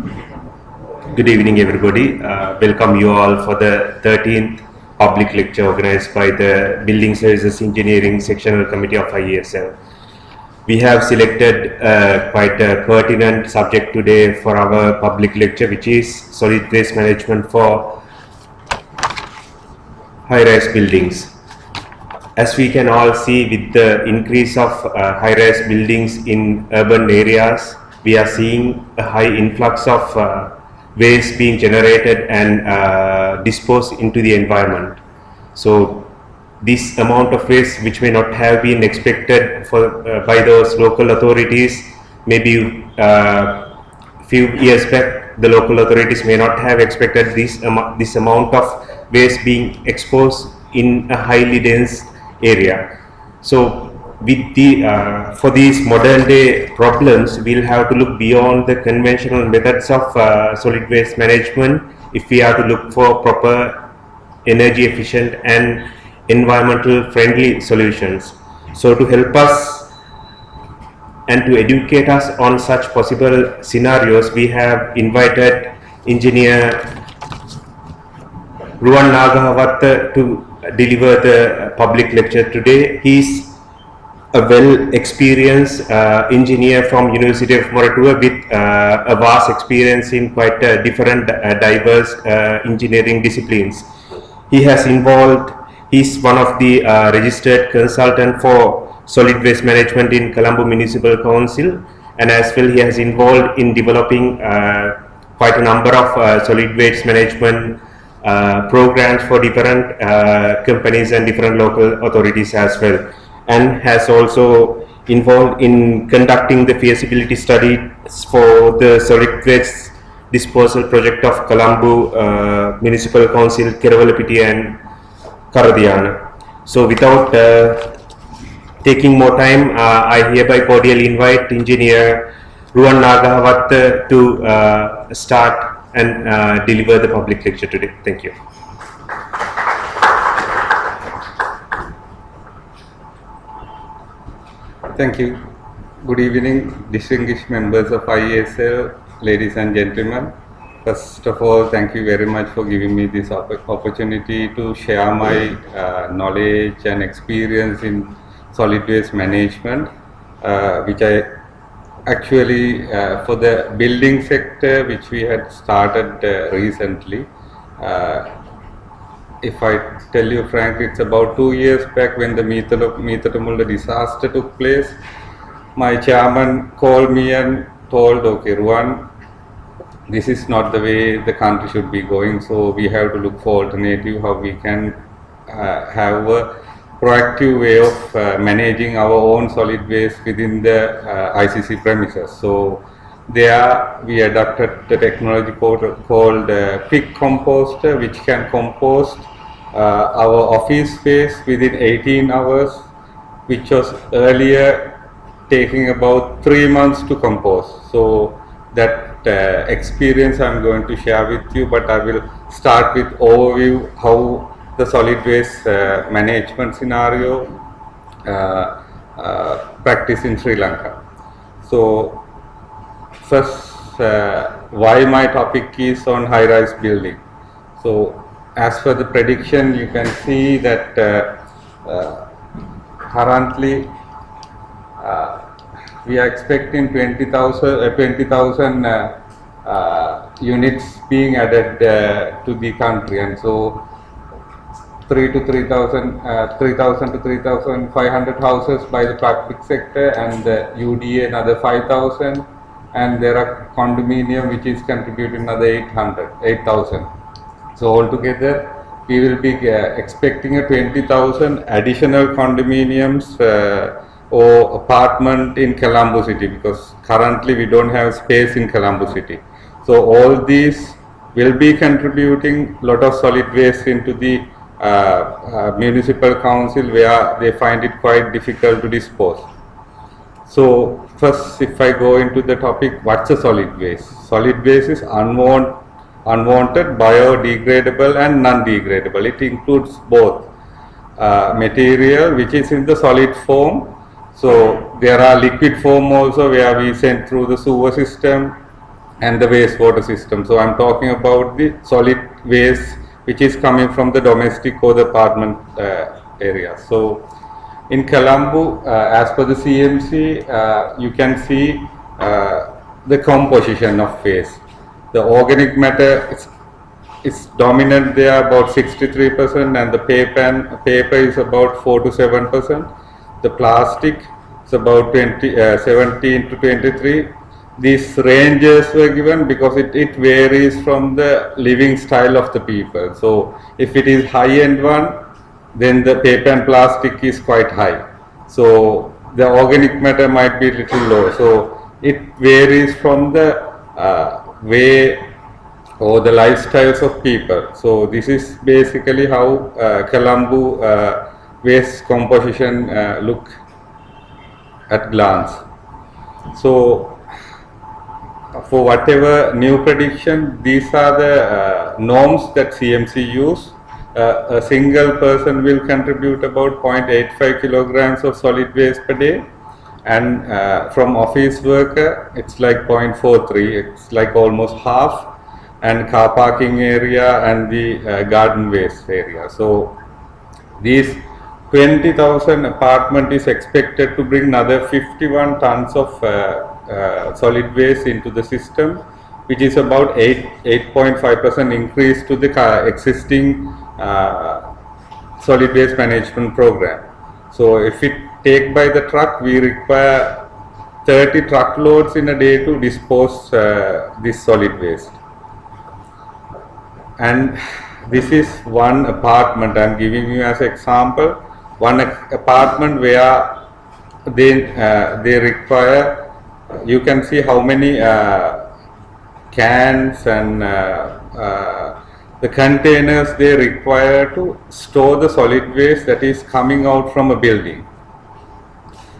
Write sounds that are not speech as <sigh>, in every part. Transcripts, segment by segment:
Good evening, everybody. Uh, welcome you all for the 13th public lecture organized by the Building Services Engineering Sectional Committee of IESL. We have selected uh, quite a pertinent subject today for our public lecture, which is solid waste management for high-rise buildings. As we can all see with the increase of uh, high-rise buildings in urban areas, we are seeing a high influx of uh, waste being generated and uh, disposed into the environment. So this amount of waste which may not have been expected for uh, by those local authorities maybe uh, few years back the local authorities may not have expected this amo- this amount of waste being exposed in a highly dense area so with the uh, for these modern day problems we'll have to look beyond the conventional methods of uh, solid waste management if we are to look for proper energy efficient and environmental friendly solutions so to help us and to educate us on such possible scenarios we have invited engineer Ruan Nagavatta to deliver the public lecture today. He is a well experienced uh, engineer from University of Moratuwa with uh, a vast experience in quite uh, different uh, diverse uh, engineering disciplines. He has involved, he is one of the uh, registered consultant for solid waste management in Colombo Municipal Council and as well he has involved in developing quite a number of solid waste management programs for different companies and different local authorities as well and has also involved in conducting the feasibility study for the solid waste disposal project of Colombo uh, Municipal Council, Kerawalapiti and Karadiyana. So without uh, taking more time, uh, I hereby cordially invite engineer Ruan Nagavatta to uh, start and uh, deliver the public lecture today. Thank you. Thank you. Good evening, distinguished members of IESL, ladies and gentlemen. First of all, thank you very much for giving me this opp- opportunity to share my uh, knowledge and experience in solid waste management, uh, which I actually uh, for the building sector, which we had started uh, recently. If I tell you frankly, it's about two years back when the Meethotamulla disaster took place. My chairman called me and told, okay, Ruan, this is not the way the country should be going, so we have to look for alternative how we can uh, have a proactive way of uh, managing our own solid waste within the uh, ICC premises. So there we adopted the technology called, called uh, quick composter which can compost uh, our office space within 18 hours which was earlier taking about three months to compost. So that uh, experience I'm going to share with you but I will start with overview how the solid waste uh, management scenario uh, uh, practice in Sri Lanka. So first uh, why my topic is on high rise building. So as per the prediction you can see that uh, uh, currently uh, we are expecting 20,000 uh, 20,000 uh, uh, units being added uh, to the country. And so 3 to 3,000 uh, 3,000 to 3,500 houses by the public sector and the UDA another 5,000 and there are condominium which is contributing another 800 8,000 so altogether we will be uh, expecting a 20,000 additional condominiums uh, or apartment in Colombo city because currently we don't have space in Colombo city so all these will be contributing lot of solid waste into the uh, uh, municipal council where they find it quite difficult to dispose. So first if I go into the topic what's a solid waste? Solid waste is unwanted, unwanted biodegradable and non-degradable. It includes both uh, material which is in the solid form. So there are liquid form also where we send through the sewer system and the wastewater system. So I'm talking about the solid waste which is coming from the domestic or the apartment uh, area. So in Colombo, uh, as per the CMC, uh, you can see uh, the composition of waste. The organic matter is, dominant there about 63% and the paper, paper is about 4 to 7%. The plastic is about 20, uh, 17 to 23 these ranges were given because it, it varies from the living style of the people. So if it is high end one, then the paper and plastic is quite high. So the organic matter might be little low. So it varies from the uh, way or the lifestyles of people. So this is basically how uh, uh, waste composition uh, look at glance. So for whatever new prediction, these are the uh, norms that CMC use. Uh, a single person will contribute about 0.85 kilograms of solid waste per day. And uh, from office worker it's like 0.43 it's like almost half. And car parking area and the uh, garden waste area. So these 20,000 apartment is expected to bring another 51 tons of uh, uh, solid waste into the system, which is about 8 8.5% increase to the existing uh, solid waste management program. So if we take by the truck, we require 30 truckloads in a day to dispose uh, this solid waste. And this is one apartment I am giving you as example. One apartment where they uh, they require you can see how many uh, cans and uh, uh, the containers they require to store the solid waste that is coming out from a building.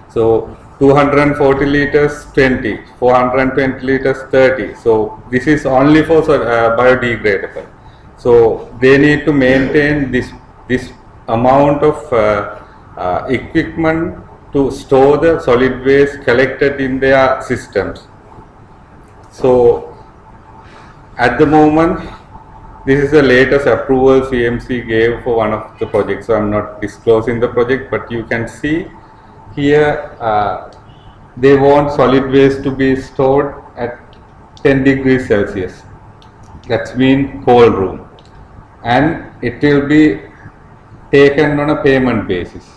So 240 liters 20, 420 liters 30. So this is only for uh, biodegradable. So they need to maintain this this amount of uh, uh, equipment to store the solid waste collected in their systems. So at the moment this is the latest approval CMC gave for one of the projects. So I'm not disclosing the project but you can see here uh, they want solid waste to be stored at 10 degrees Celsius. That's mean cold room and it will be taken on a payment basis.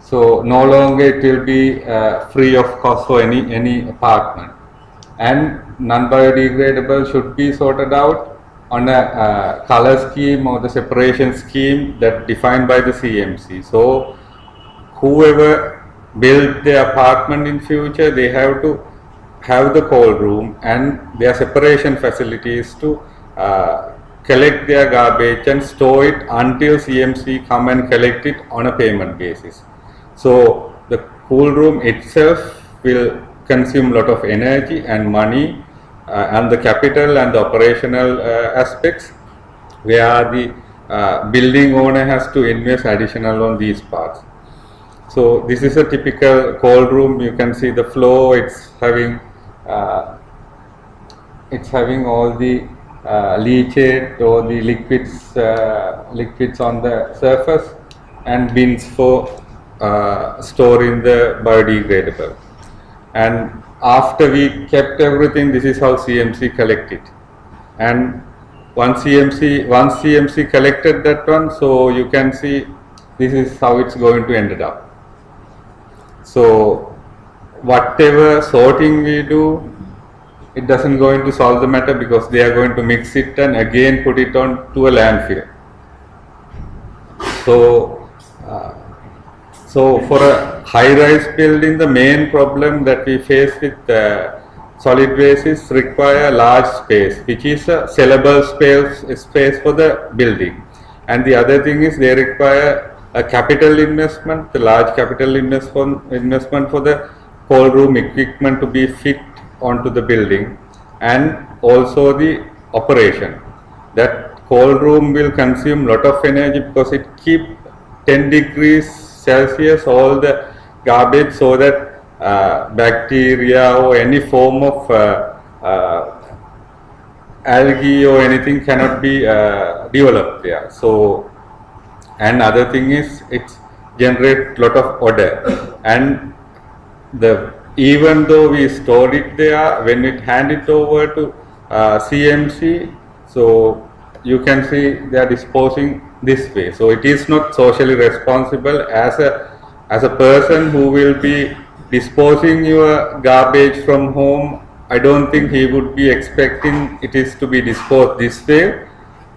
So no longer it will be uh, free of cost for any any apartment, and non-biodegradable should be sorted out on a uh, color scheme or the separation scheme that defined by the CMC. So whoever build the apartment in future, they have to have the cold room and their separation facilities to uh, collect their garbage and store it until CMC come and collect it on a payment basis. So the cool room itself will consume lot of energy and money and the capital and the operational uh, aspects where the uh, building owner has to invest additional on these parts. So this is a typical cold room. You can see the flow. It's having uh, it's having all the uh, leachate or the liquids uh, liquids on the surface and bins for uh, store in the biodegradable. And after we kept everything, this is how CMC collected. And once CMC, once CMC collected that one, so you can see this is how it's going to end up. So whatever sorting we do, it doesn't going to solve the matter because they are going to mix it and again put it on to a landfill. So uh, so for a high-rise building, the main problem that we face with uh, solid waste is require large space, which is a sellable space, space for the building. And the other thing is they require a capital investment, the large capital investment, investment for the cold room equipment to be fit onto the building and also the operation. That cold room will consume lot of energy because it keep 10 degrees Celsius all the garbage so that uh, bacteria or any form of uh, uh, algae or anything cannot be uh, developed there. So, and other thing is it generate lot of odor and the even though we store it there when it hand it over to uh, CMC so you can see they are disposing this way. So it is not socially responsible as a as a person who will be disposing your garbage from home. I don't think he would be expecting it is to be disposed this way.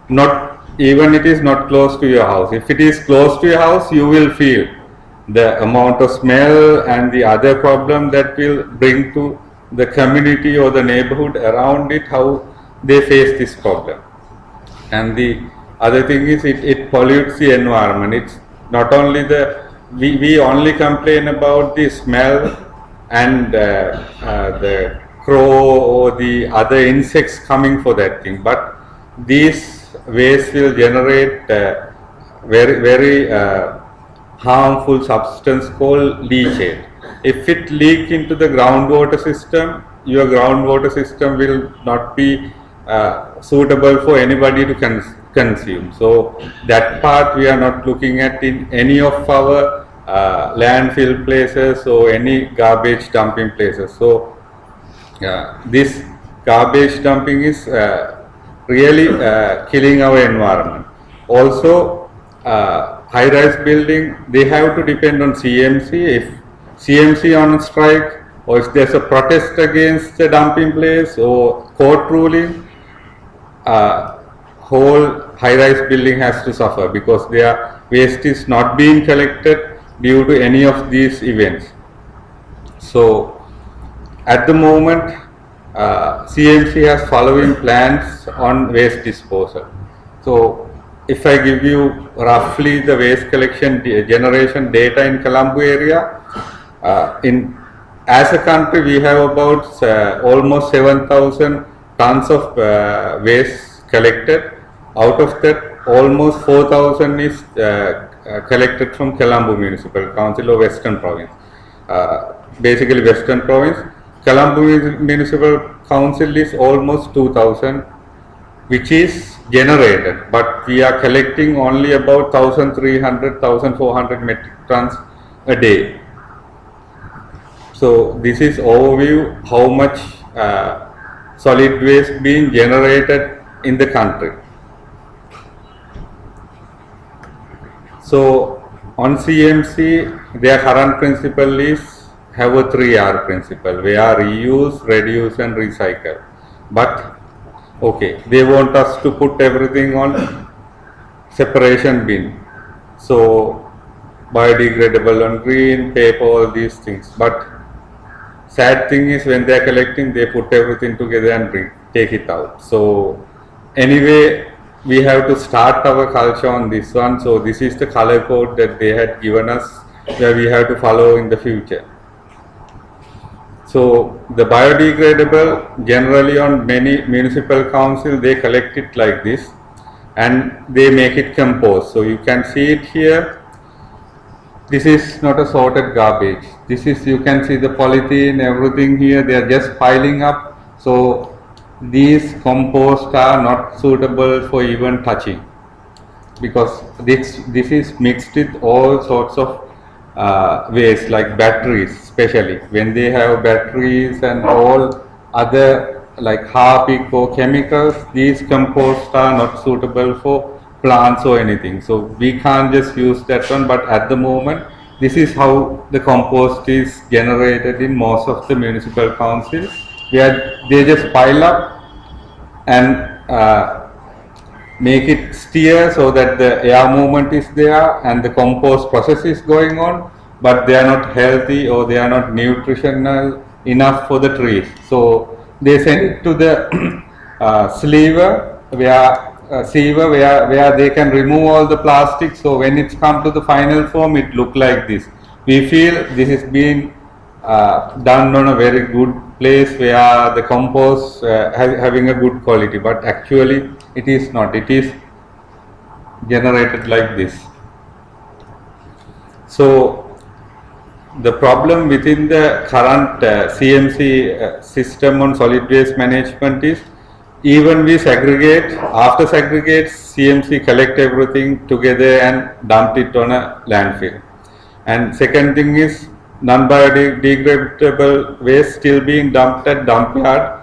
Not even it is not close to your house. If it is close to your house you will feel the amount of smell and the other problem that will bring to the community or the neighborhood around it how they face this problem. And the other thing is it, it pollutes the environment it's not only the we, we only complain about the smell and uh, uh, the crow or the other insects coming for that thing but these waste will generate uh, very very uh, harmful substance called leachate. If it leak into the groundwater system, your groundwater system will not be uh, suitable for anybody to cons consume. So that part we are not looking at in any of our uh, landfill places or any garbage dumping places. So uh, this garbage dumping is uh, really uh, killing our environment. Also, uh, high-rise building, they have to depend on CMC. If CMC on strike or if there's a protest against the dumping place or court ruling, uh, whole high-rise building has to suffer because their waste is not being collected due to any of these events. So, at the moment, uh, CMC has following plans on waste disposal. So, if I give you roughly the waste collection generation data in Colombo area, uh, in as a country we have about uh, almost 7,000 tons of uh, waste collected. Out of that, almost 4,000 is uh, uh, collected from Colombo Municipal Council of Western Province. Uh, basically, Western Province. Colombo Municipal Council is almost 2,000, which is generated, but we are collecting only about 1300, 1400 metric tons a day. So this is overview how much uh, solid waste being generated in the country. So on CMC, their current principle is have a 3R principle where reuse, reduce and recycle. But okay, they want us to put everything on separation bin. So biodegradable on green, paper, all these things. But sad thing is when they are collecting, they put everything together and take it out. So anyway, we have to start our culture on this one. So this is the color code that they had given us where we have to follow in the future. So the biodegradable generally on many municipal council they collect it like this and they make it compost. So you can see it here. This is not a sorted garbage. This is you can see the polythene everything here they are just piling up. So these compost are not suitable for even touching because this this is mixed with all sorts of uh, waste like batteries especially. When they have batteries and all other like harpic or chemicals these composts are not suitable for plants or anything. So we can't just use that one but at the moment this is how the compost is generated in most of the municipal councils where they just pile up and uh, make it steer so that the air movement is there and the compost process is going on but they are not healthy or they are not nutritional enough for the trees. So they send it to the <clears throat> uh, sliver where uh, sieve where where they can remove all the plastic. So when it's come to the final form it look like this. We feel this is being uh, done on a very good place where the compost uh, having a good quality but actually it is not it is generated like this so the problem within the current uh, CMC uh, system on solid waste management is even we segregate, after segregate, CMC collect everything together and dump it on a landfill. And second thing is non-biodegradable waste still being dumped at dump yard.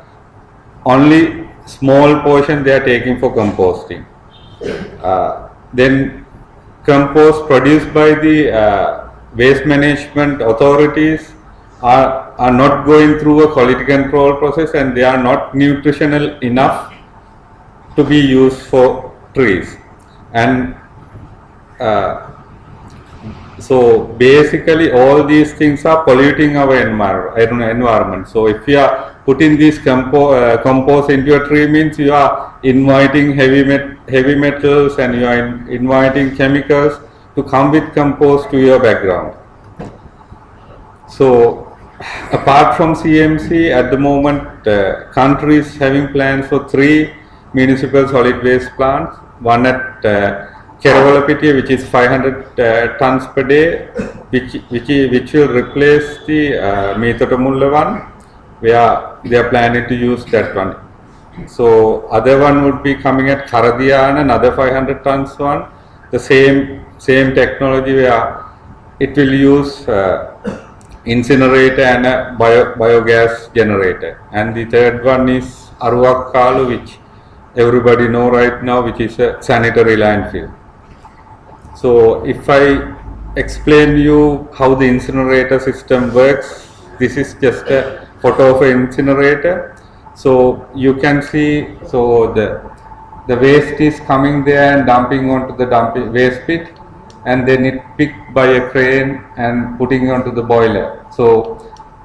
Only small portion they are taking for composting. Uh, then compost produced by the uh, waste management authorities are, are not going through a quality control process and they are not nutritional enough to be used for trees. And uh, so basically all these things are polluting our environment. So if you are putting this compo- uh, compost into a tree means you are inviting heavy, met- heavy metals and you are in- inviting chemicals to come with compost to your background. So apart from CMC at the moment uh, country is having plans for three municipal solid waste plants, one at uh, Kerawalapitiya which is 500 uh, tons per day which, which, which will replace the uh, Meethotamulla one where they are planning to use that one. So other one would be coming at Karadiyan, another 500 tons one, the same same technology where it will use uh, incinerator and a bio, biogas generator. And the third one is Aruwakkalu which everybody know right now which is a sanitary landfill. So if I explain you how the incinerator system works, this is just a photo of an incinerator. So you can see, so the the waste is coming there and dumping onto the dumping waste pit, and then it picked by a crane and putting onto the boiler. So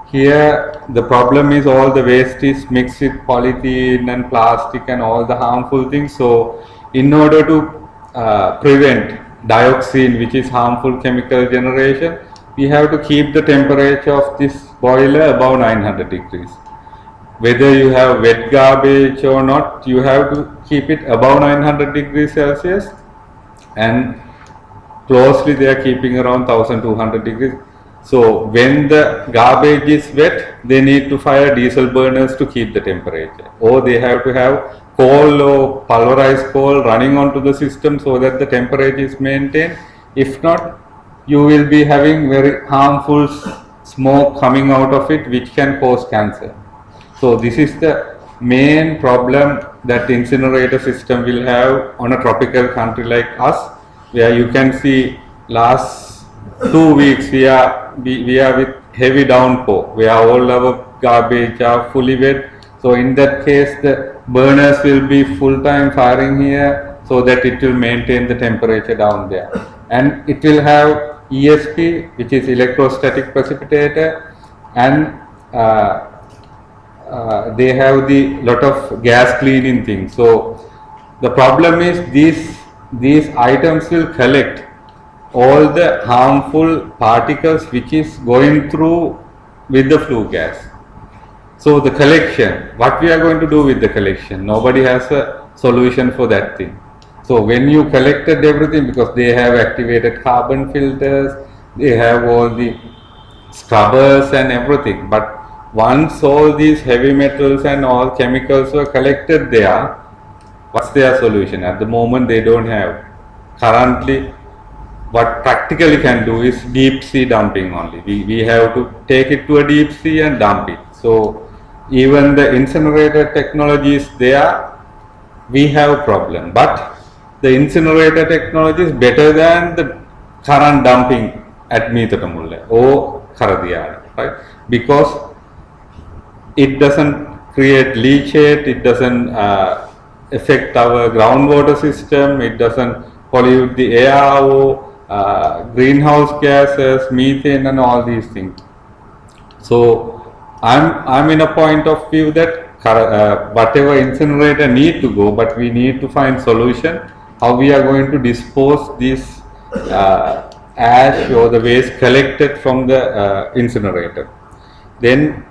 here the problem is all the waste is mixed with polythene and plastic and all the harmful things. So in order to uh, prevent dioxin which is harmful chemical generation, we have to keep the temperature of this boiler above 900 degrees. Whether you have wet garbage or not, you have to keep it above 900 degrees Celsius and closely they are keeping around 1200 degrees. So when the garbage is wet, they need to fire diesel burners to keep the temperature or they have to have coal or pulverized coal running onto the system so that the temperature is maintained. If not, you will be having very harmful smoke coming out of it which can cause cancer. So this is the main problem that incinerator system will have on a tropical country like us where you can see last two weeks we are we, we are with heavy downpour where all our garbage are fully wet so in that case the burners will be full time firing here so that it will maintain the temperature down there and it will have ESP which is electrostatic precipitator and uh, uh, they have the lot of gas cleaning things. So the problem is these these items will collect all the harmful particles which is going through with the flue gas. So the collection, what we are going to do with the collection? Nobody has a solution for that thing. So when you collected everything, because they have activated carbon filters, they have all the scrubbers and everything. But once all these heavy metals and all chemicals were collected there, what's their solution? At the moment they don't have. Currently, what practically can do is deep sea dumping only. We, we have to take it to a deep sea and dump it. So even the incinerator technology is there, we have a problem. But the incinerator technology is better than the current dumping at Meethotamulla or Karadiyana, right? Because it doesn't create leachate, it doesn't uh, affect our groundwater system, it doesn't pollute the air or uh, greenhouse gases, methane and all these things. So I'm I'm in a point of view that uh, whatever incinerator need to go, but we need to find solution how we are going to dispose this uh, ash or the waste collected from the uh, incinerator. Then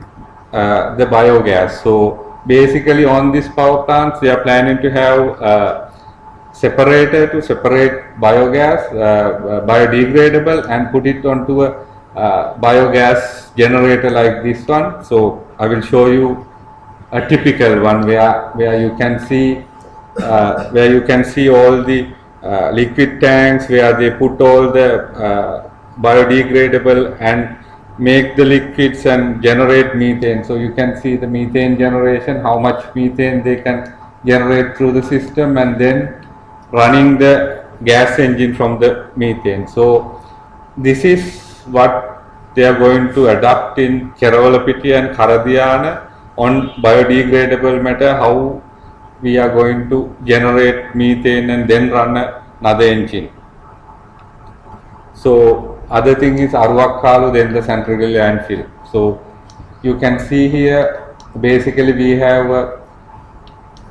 uh, the biogas. So basically on this power plants, they are planning to have uh, separator to separate biogas, uh, biodegradable and put it onto a uh, biogas generator like this one. So I will show you a typical one where where you can see uh, where you can see all the uh, liquid tanks where they put all the uh, biodegradable and make the liquids and generate methane. So you can see the methane generation, how much methane they can generate through the system and then running the gas engine from the methane. So this is what they are going to adopt in Kerawalapiti and Karadiyana on biodegradable matter, how we are going to generate methane and then run another engine. So other thing is Aruwakkalu, then the central landfill. So you can see here, basically we have a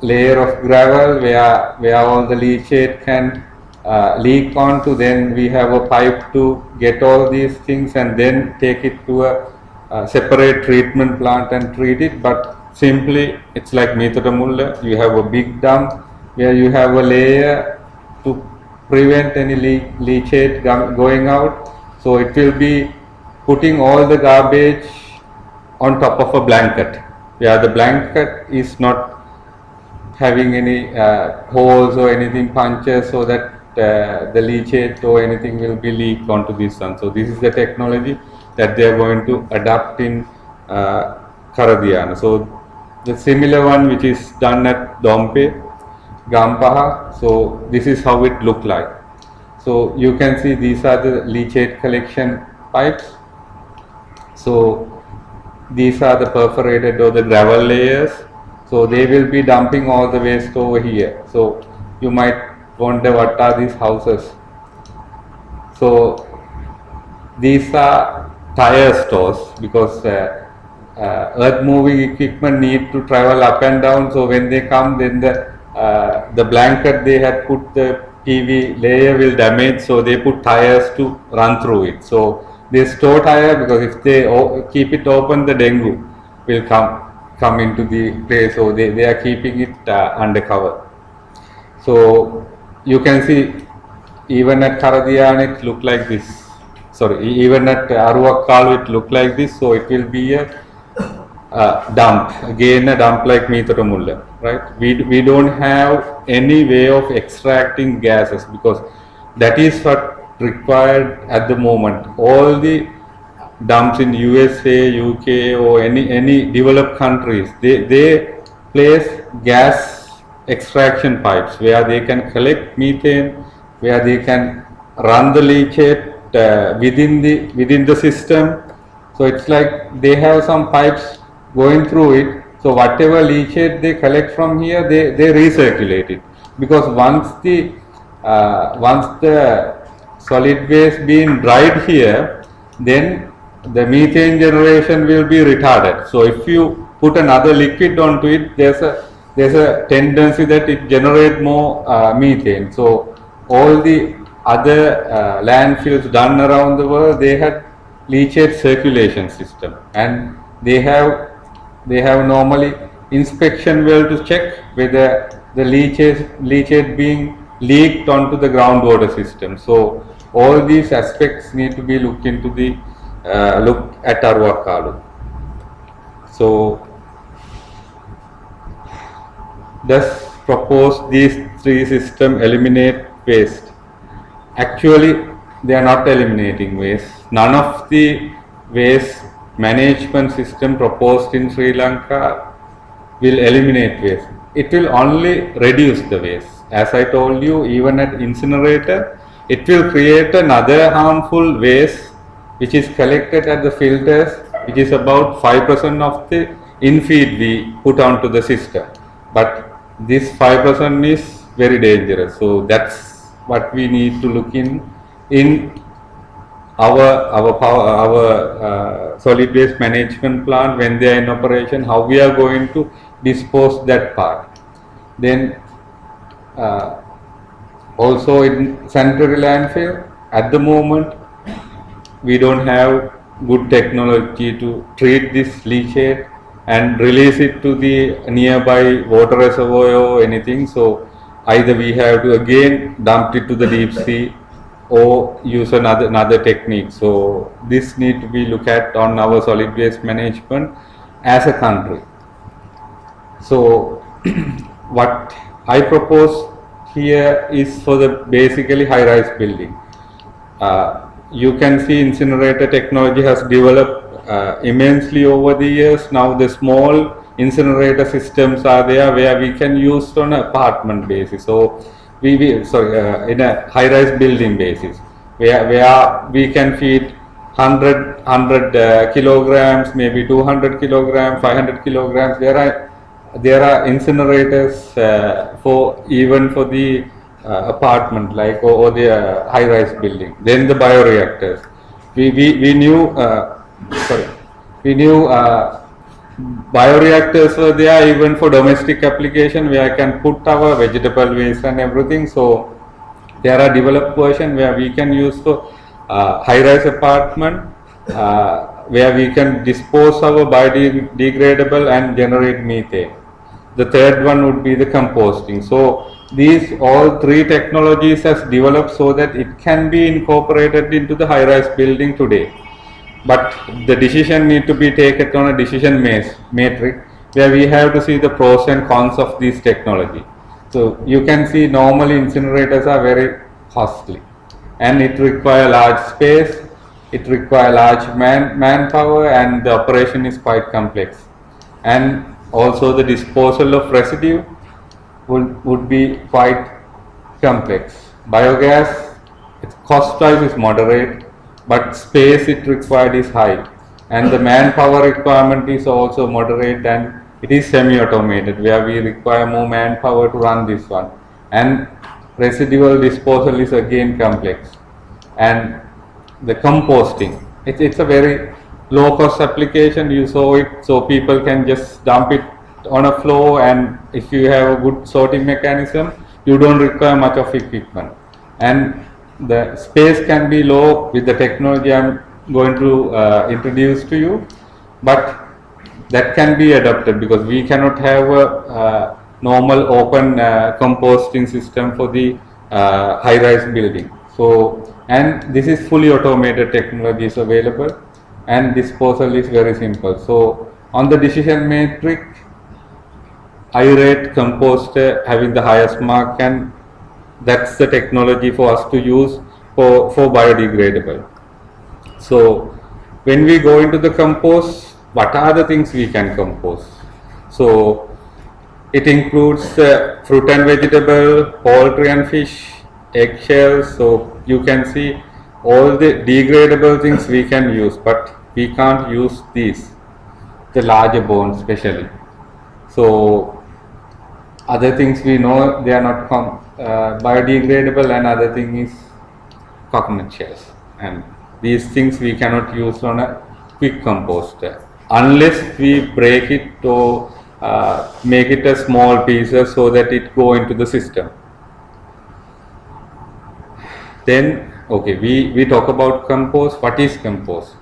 layer of gravel where, where all the leachate can uh, leak onto, then we have a pipe to get all these things and then take it to a, a separate treatment plant and treat it. But simply it's like Meethotamulla, you have a big dump where you have a layer to prevent any leak, leachate going out. So it will be putting all the garbage on top of a blanket where the blanket is not having any uh, holes or anything punches so that uh, the leachate or anything will be leaked onto this one. So this is the technology that they are going to adapt in uh. So the similar one which is done at Dompe, Gampaha. So this is how it look like. So you can see these are the leachate collection pipes. So these are the perforated or the gravel layers. So they will be dumping all the waste over here. So you might wonder what are these houses. So these are tire stores because uh, uh, earth moving equipment need to travel up and down. So when they come, then the uh, the blanket they had put the PV layer will damage. So they put tires to run through it. So they store tire because if they keep it open, the dengue will come come into the place. So they, they are keeping it uh, undercover. So you can see even at Karadiyan it look like this. Sorry, even at Aruwakkalu it look like this. So it will be a uh, dump again a dump like Meethotamulla, right? We, we don't have any way of extracting gases because that is what required at the moment. All the dumps in USA, UK or any, any developed countries, they, they place gas extraction pipes where they can collect methane, where they can run the leachate uh, within the within the system. So it's like they have some pipes going through it. So whatever leachate they collect from here, they, they recirculate it. Because once the uh, once the solid waste being dried here, then the methane generation will be retarded. So if you put another liquid onto it, there's a there's a tendency that it generates more uh, methane. So all the other uh, landfills done around the world, they had leachate circulation system, and they have they have normally inspection well to check whether the leachate leachate being leaked onto the groundwater system. So all these aspects need to be looked into the uh, look at Aruwakkalu. So does propose these three system eliminate waste? Actually, they are not eliminating waste. None of the waste management system proposed in Sri Lanka will eliminate waste. It will only reduce the waste. As I told you, even at incinerator, it will create another harmful waste which is collected at the filters, which is about 5% of the infeed we put onto the system. But this 5% is very dangerous. So that's what we need to look in in our our power our uh, solid waste management plant when they are in operation how we are going to dispose that part then uh, also in sanitary landfill at the moment we don't have good technology to treat this leachate and release it to the nearby water reservoir or anything so either we have to again dump it to the deep sea or use another another technique. So this need to be looked at on our solid waste management as a country. So <clears throat> what I propose here is for the basically high-rise building. Uh, you can see incinerator technology has developed uh, immensely over the years. Now the small incinerator systems are there where we can use on an apartment basis. So we, we sorry uh, in a high-rise building basis where where we can feed 100 100 uh, kilograms, maybe 200 kilograms, 500 kilograms. There are there are incinerators uh, for even for the uh, apartment like or, or the uh, high rise building then the bioreactors we we, we knew uh, sorry we knew uh, bioreactors were there even for domestic application where I can put our vegetable waste and everything so there are developed version where we can use for uh, high rise apartment uh, where we can dispose our biodegradable and generate methane the third one would be the composting. So these all three technologies has developed so that it can be incorporated into the high-rise building today. But the decision need to be taken on a decision matrix where we have to see the pros and cons of this technology. So you can see normally incinerators are very costly and it require large space, it require large man manpower and the operation is quite complex. And also the disposal of residue would, would be quite complex. Biogas, its cost price is moderate, but space it required is high. And the manpower requirement is also moderate and it is semi-automated where we require more manpower to run this one. And residual disposal is again complex. And the composting, it, it's a very low cost application you saw it so people can just dump it on a floor and if you have a good sorting mechanism you don't require much of equipment and the space can be low with the technology I'm going to uh, introduce to you but that can be adapted because we cannot have a uh, normal open uh, composting system for the uh, high-rise building so and this is fully automated technology is available and disposal is very simple. So on the decision matrix, I rate composter having the highest mark and that's the technology for us to use for, for biodegradable. So when we go into the compost, what are the things we can compost? So it includes uh, fruit and vegetable, poultry and fish, eggshells. So you can see all the degradable things we can use, but we can't use these, the larger bones especially. So other things we know they are not uh, biodegradable and other thing is coconut shells and these things we cannot use on a quick composter unless we break it or uh, make it a small pieces so that it go into the system. Then okay we, we talk about compost. What is compost?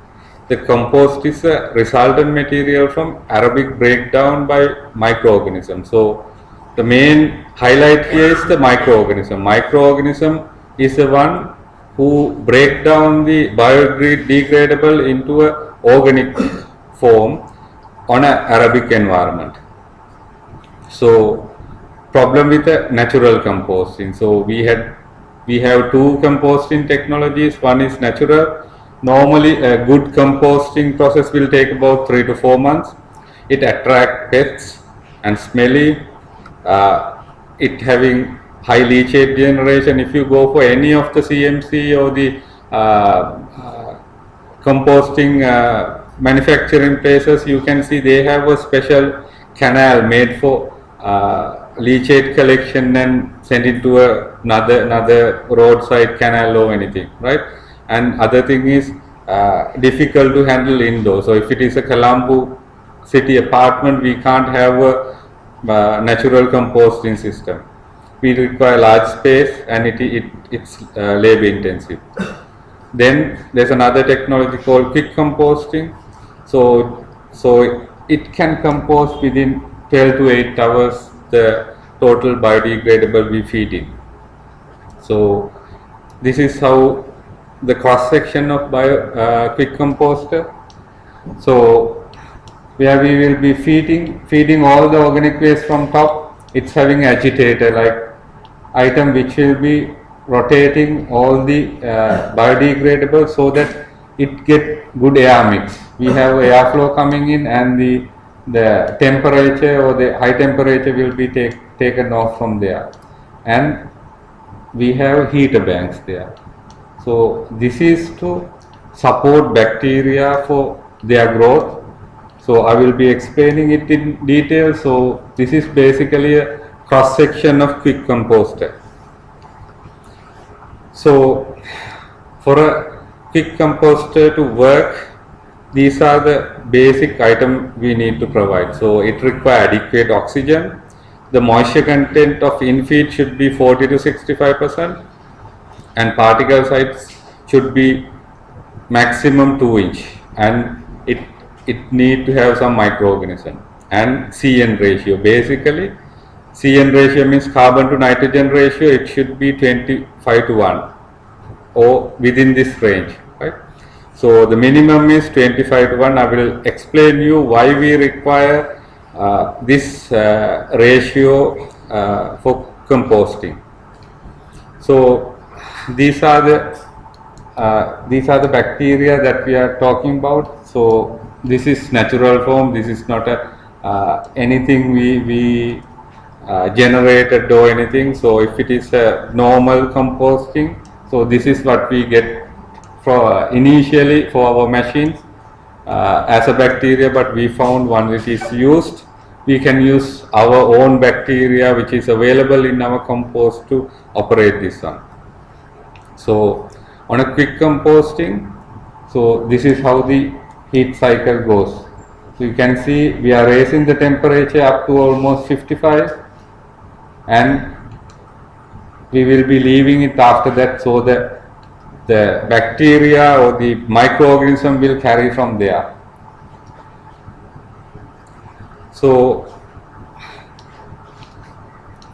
the compost is a resultant material from aerobic breakdown by microorganisms. So the main highlight here is the microorganism. Microorganism is the one who break down the biodegradable into a organic form on a aerobic environment. So problem with the natural composting. So we had we have two composting technologies. One is natural Normally a good composting process will take about 3 to 4 months. It attracts pests and smelly, uh, it having high leachate generation. If you go for any of the CMC or the uh, uh, composting uh, manufacturing places, you can see they have a special canal made for uh, leachate collection and send it to a, another another roadside canal or anything, right? and other thing is uh, difficult to handle indoors. So if it is a Colombo city apartment, we can't have a natural composting system. We require large space and it, it it's uh, labor intensive. Then there's another technology called quick composting. So so it can compost within 12 to 8 hours the total biodegradable we feed in. So this is how the cross section of bio uh, quick composter. So where we will be feeding feeding all the organic waste from top. It's having agitator like item which will be rotating all the uh, biodegradable so that it get good air mix. We have airflow coming in and the the temperature or the high temperature will be take, taken off from there and we have heater banks there. So this is to support bacteria for their growth. So I will be explaining it in detail. So this is basically a cross section of quick composter. So for a quick composter to work, these are the basic item we need to provide. So it requires adequate oxygen. The moisture content of infeed should be 40 to 65 percent and particle size should be maximum 2 inch and it it need to have some microorganism and CN ratio. Basically CN ratio means carbon to nitrogen ratio it should be 25 to 1 or within this range right? So the minimum is 25 to 1 I will explain you why we require uh, this uh, ratio uh, for composting. So these are the uh, these are the bacteria that we are talking about. So this is natural form. This is not a uh, anything we we uh, generated or anything. So if it is a normal composting, so this is what we get for initially for our machines uh, as a bacteria. But we found once it is used, we can use our own bacteria which is available in our compost to operate this one. So on a quick composting, so this is how the heat cycle goes. So you can see we are raising the temperature up to almost 55 and we will be leaving it after that so that the bacteria or the microorganism will carry from there. So,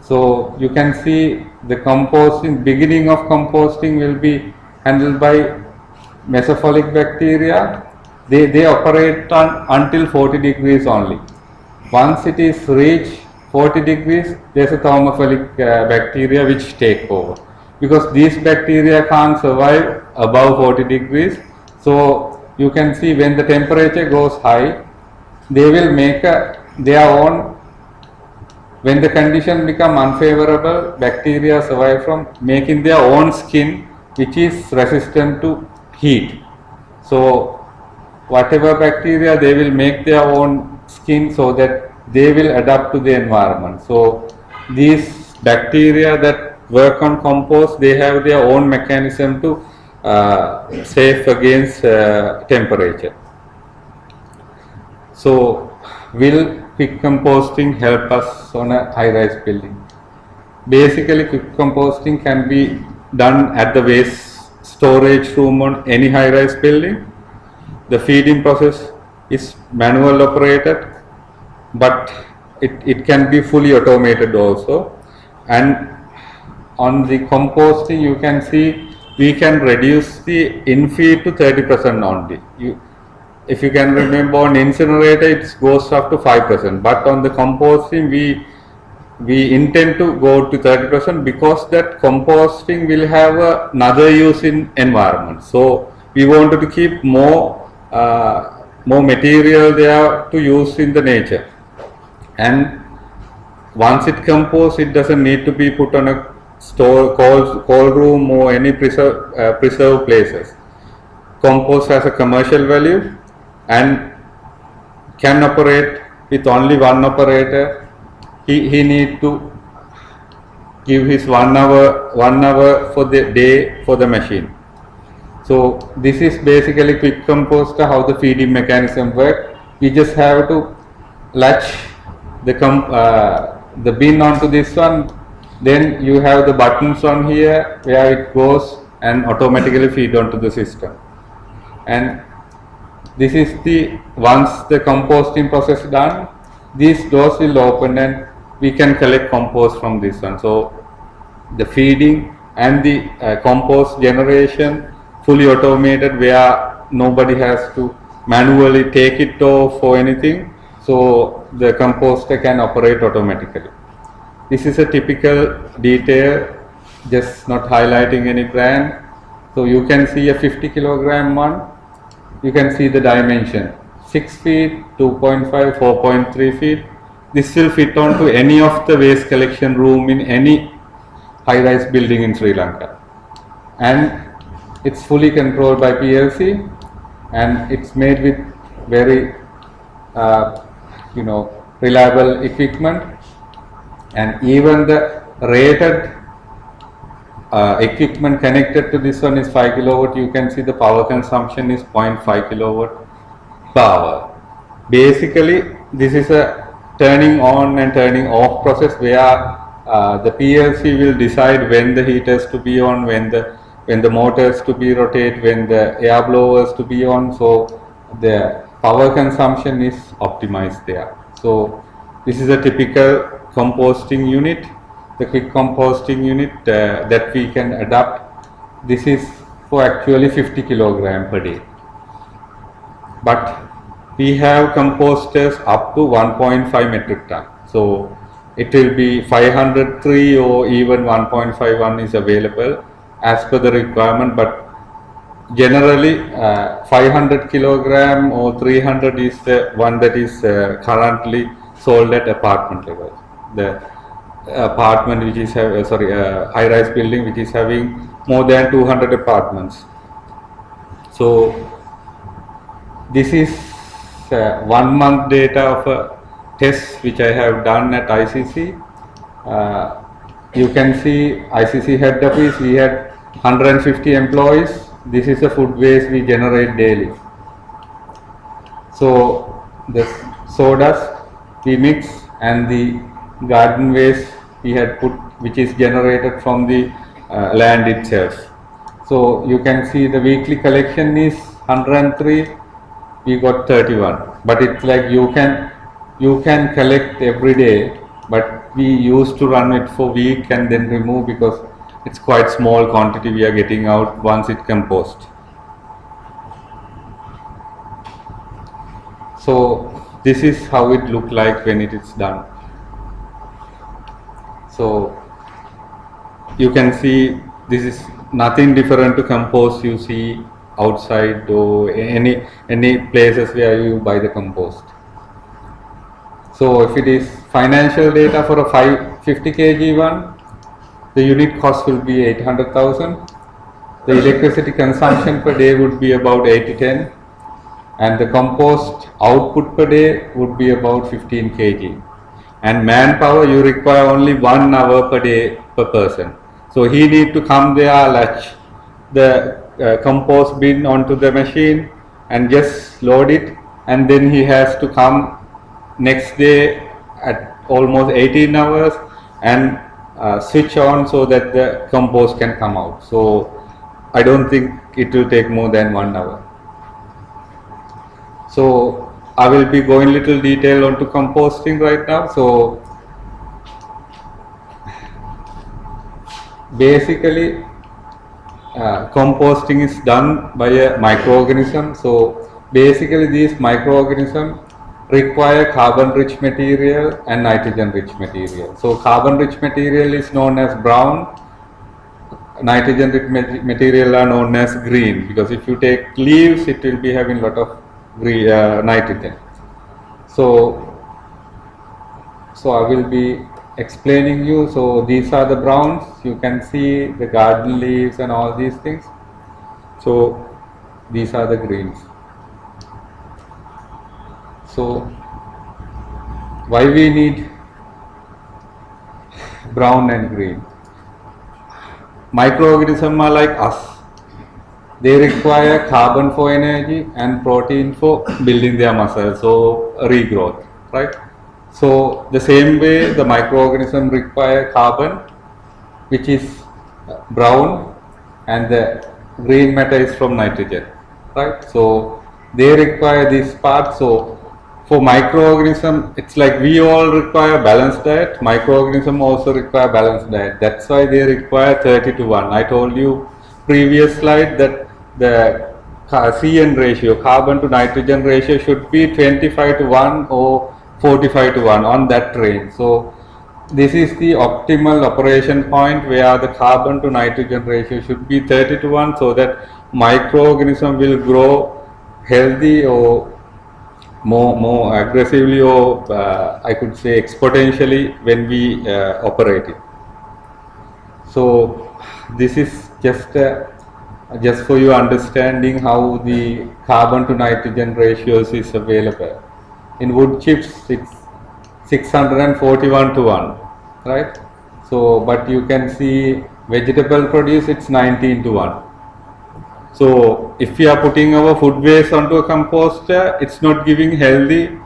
so you can see the composting, beginning of composting will be handled by mesophilic bacteria. They, they operate on until 40 degrees only. Once it is reached 40 degrees, there's a thermophilic uh, bacteria which take over. Because these bacteria can't survive above 40 degrees. So you can see when the temperature goes high, they will make a, their own when the condition become unfavorable, bacteria survive from making their own skin which is resistant to heat. So whatever bacteria they will make their own skin so that they will adapt to the environment. So these bacteria that work on compost they have their own mechanism to uh, safe against uh, temperature. So will quick composting help us on a high rise building? Basically quick composting can be done at the waste storage room on any high rise building. The feeding process is manual operated but it, it can be fully automated also and on the composting you can see we can reduce the infeed to 30 percent only. You, if you can remember on incinerator it goes up to 5 percent but on the composting we we intend to go to 30 percent because that composting will have another use in environment. So we wanted to keep more uh, more material they there to use in the nature and once it composts it doesn't need to be put on a store cold, cold room or any preserve, uh, preserve places. Compost has a commercial value and can operate with only one operator. He, he need to give his one hour one hour for the day for the machine. So this is basically quick composter how the feeding mechanism work. We just have to latch the uh, the bin onto this one. Then you have the buttons on here where it goes and automatically feed onto the system. And this is the once the composting process done these doors will open and we can collect compost from this one. So the feeding and the uh, compost generation fully automated where nobody has to manually take it off or anything so the composter can operate automatically. This is a typical detail, just not highlighting any brand. So you can see a 50 kilogram one, you can see the dimension 6 feet, 2.5, 4.3 feet. This will fit onto any of the waste collection room in any high rise building in Sri Lanka. And it's fully controlled by PLC and it's made with very uh, you know reliable equipment. And even the rated uh, equipment connected to this one is 5 kilowatt. You can see the power consumption is 0.5 kilowatt hour basically this is a turning on and turning off process where uh, the PLC will decide when the heaters to be on when the when the motors to be rotate when the air blowers to be on so the power consumption is optimized there. So this is a typical composting unit the quick composting unit uh, that we can adapt. This is for actually 50 kilogram per day. But we have composters up to 1.5 metric ton. So it will be 503 or even 1.51 is available as per the requirement but generally uh, 500 kilogram or 300 is the one that is uh, currently sold at apartment level. The apartment which is uh, sorry uh, high rise building which is having more than 200 apartments. So this is uh, one month data of a test which I have done at ICC uh, you can see ICC head office we had 150 employees. This is the food waste we generate daily. So the sawdust we mix and the garden waste we had put which is generated from the uh, land itself. So you can see the weekly collection is 103 we got 31 but it's like you can you can collect every day but we used to run it for week and then remove because it's quite small quantity we are getting out once it compost. So this is how it look like when it is done. So you can see this is nothing different to compost you see outside or any any places where you buy the compost. So if it is financial data for a 550 kg one the unit cost will be 800,000 the electricity consumption per day would be about 8 10 and the compost output per day would be about 15 kg and manpower you require only one hour per day per person. So he need to come there latch the uh, compost bin onto the machine and just load it. And then he has to come next day at almost 18 hours. And uh, switch on so that the compost can come out. So I don't think it will take more than one hour. So I will be going little detail onto composting right now. So basically uh, composting is done by a microorganism. So basically these microorganisms require carbon rich material and nitrogen rich material. So carbon rich material is known as brown, nitrogen rich material are known as green because if you take leaves it will be having lot of green, uh, nitrogen. So, so I will be explaining you. So these are the browns. You can see the garden leaves and all these things. So these are the greens. So why we need brown and green? Microorganisms are like us. They require carbon for energy and protein for building their muscles, so regrowth, right? So the same way the microorganism require carbon, which is brown, and the green matter is from nitrogen, right? So they require this part. So for microorganism, it's like we all require balanced diet. Microorganism also require balanced diet. That's why they require 30 to 1. I told you previous slide that the CN ratio, carbon to nitrogen ratio should be 25 to 1 or 45 to 1 on that range. So this is the optimal operation point where the carbon to nitrogen ratio should be 30 to 1 so that microorganism will grow healthy or more more aggressively or uh, I could say exponentially when we uh, operate it. So this is just uh, just for your understanding how the carbon to nitrogen ratios is available. In wood chips it's 641 to 1 right so but you can see vegetable produce it's 19 to 1 so if we are putting our food waste onto a composter it's not giving healthy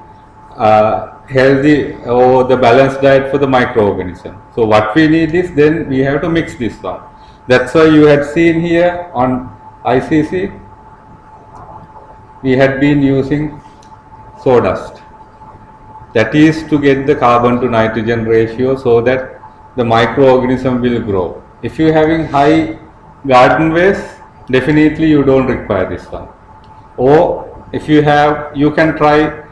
uh, healthy or the balanced diet for the microorganism. So what we need is then we have to mix this one that's why you had seen here on ICC we had been using sawdust. That is to get the carbon to nitrogen ratio so that the microorganism will grow. If you are having high garden waste, definitely you don't require this one. Or if you have, you can try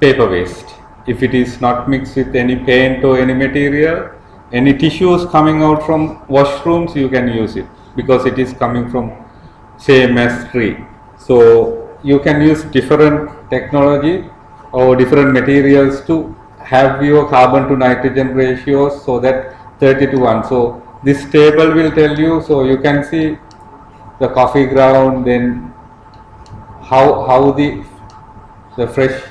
paper waste. If it is not mixed with any paint or any material, any tissues coming out from washrooms, you can use it because it is coming from same as tree. So you can use different technology or different materials to have your carbon to nitrogen ratios so that 30 to 1. So this table will tell you, so you can see the coffee ground, then how, how the, the fresh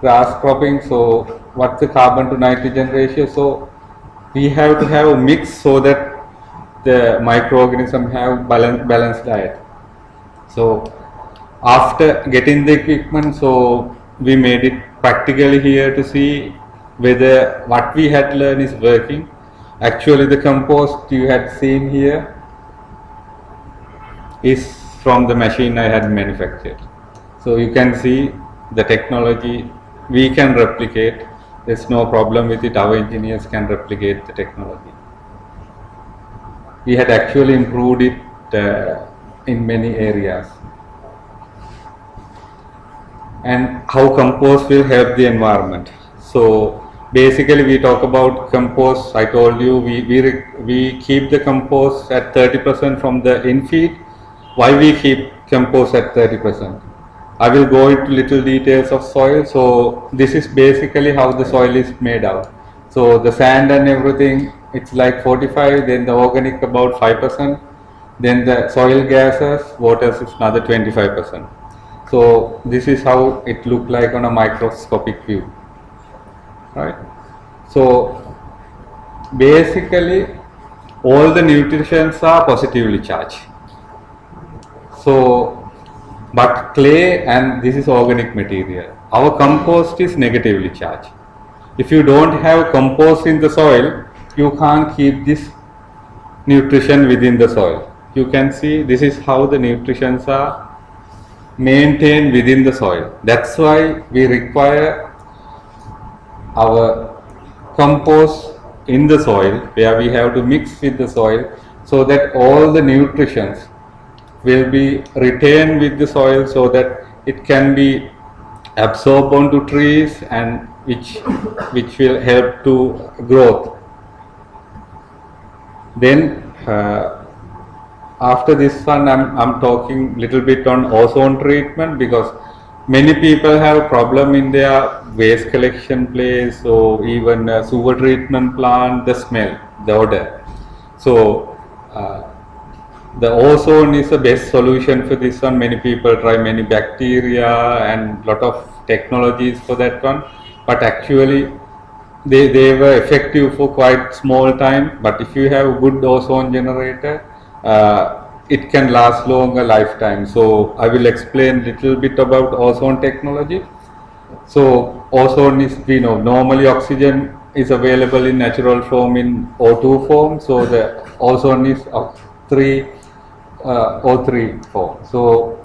grass cropping, so what's the carbon to nitrogen ratio. So we have to have a mix so that the microorganism have balance, balanced diet. So after getting the equipment, so we made it practically here to see whether what we had learned is working. Actually the compost you had seen here is from the machine I had manufactured. So you can see the technology we can replicate. There's no problem with it. Our engineers can replicate the technology. We had actually improved it uh, in many areas and how compost will help the environment. So basically we talk about compost, I told you we, we, we keep the compost at 30% from the in-feed. Why we keep compost at 30%? I will go into little details of soil. So this is basically how the soil is made out. So the sand and everything, it's like 45, then the organic about 5%, then the soil gases, water is another 25%. So this is how it look like on a microscopic view, right? So basically all the nutrients are positively charged. So but clay and this is organic material. Our compost is negatively charged. If you don't have compost in the soil, you can't keep this nutrition within the soil. You can see this is how the nutrients are maintained within the soil. That's why we require our compost in the soil where we have to mix with the soil so that all the nutrients will be retained with the soil so that it can be absorbed onto trees and which which will help to growth. Then uh, after this one I'm, I'm talking little bit on ozone treatment because many people have problem in their waste collection place or even sewer treatment plant the smell the odor. So uh, the ozone is the best solution for this one many people try many bacteria and lot of technologies for that one but actually they, they were effective for quite small time but if you have a good ozone generator uh, it can last longer lifetime. So I will explain little bit about ozone technology. So ozone is we know normally oxygen is available in natural form in O2 form. So the ozone is three uh, O3 form. So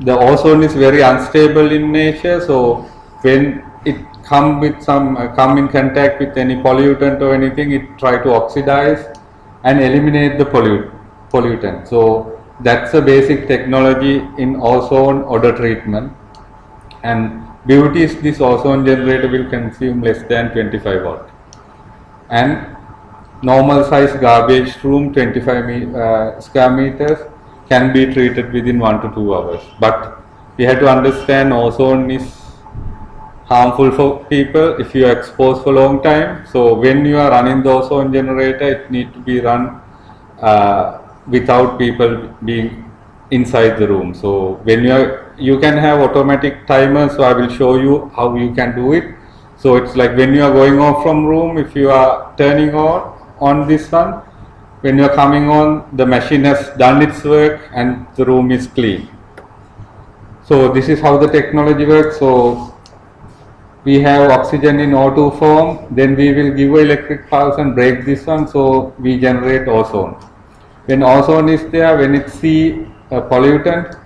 the ozone is very unstable in nature. So when it come with some uh, come in contact with any pollutant or anything, it try to oxidize and eliminate the pollutant pollutant. So that's a basic technology in ozone odor treatment and beauty is this ozone generator will consume less than 25 watt and normal size garbage room 25 me, uh, square meters can be treated within 1 to 2 hours. But we have to understand ozone is harmful for people if you are exposed for long time. So when you are running the ozone generator it need to be run uh, without people being inside the room. So when you are you can have automatic timer so i will show you how you can do it. So it's like when you are going off from room if you are turning on on this one. When you are coming on the machine has done its work and the room is clean. So this is how the technology works. So we have oxygen in O2 form then we will give electric pulse and break this one so we generate ozone. When ozone is there when it see a pollutant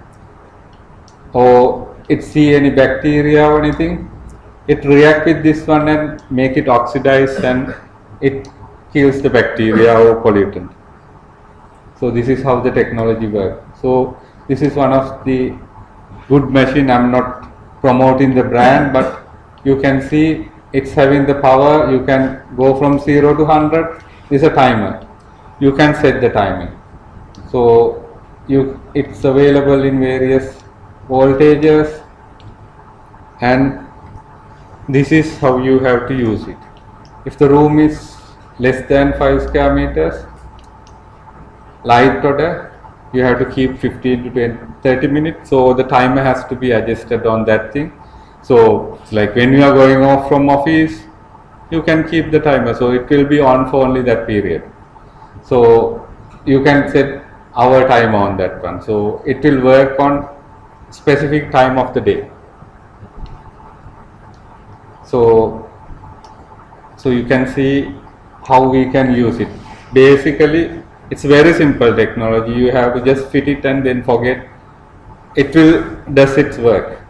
or it see any bacteria or anything it react with this one and make it oxidize and it kills the bacteria or pollutant. So this is how the technology works. So this is one of the good machine. I'm not promoting the brand but you can see it's having the power. You can go from 0 to 100 is a timer. You can set the timing. So you it's available in various voltages and this is how you have to use it. If the room is less than 5 square meters. Light order you have to keep 15 to 20, 30 minutes. So the timer has to be adjusted on that thing. So like when you are going off from office you can keep the timer. So it will be on for only that period. So you can set hour time on that one. So it will work on specific time of the day. So so you can see how we can use it. Basically it's very simple technology. You have to just fit it and then forget. It will does its work.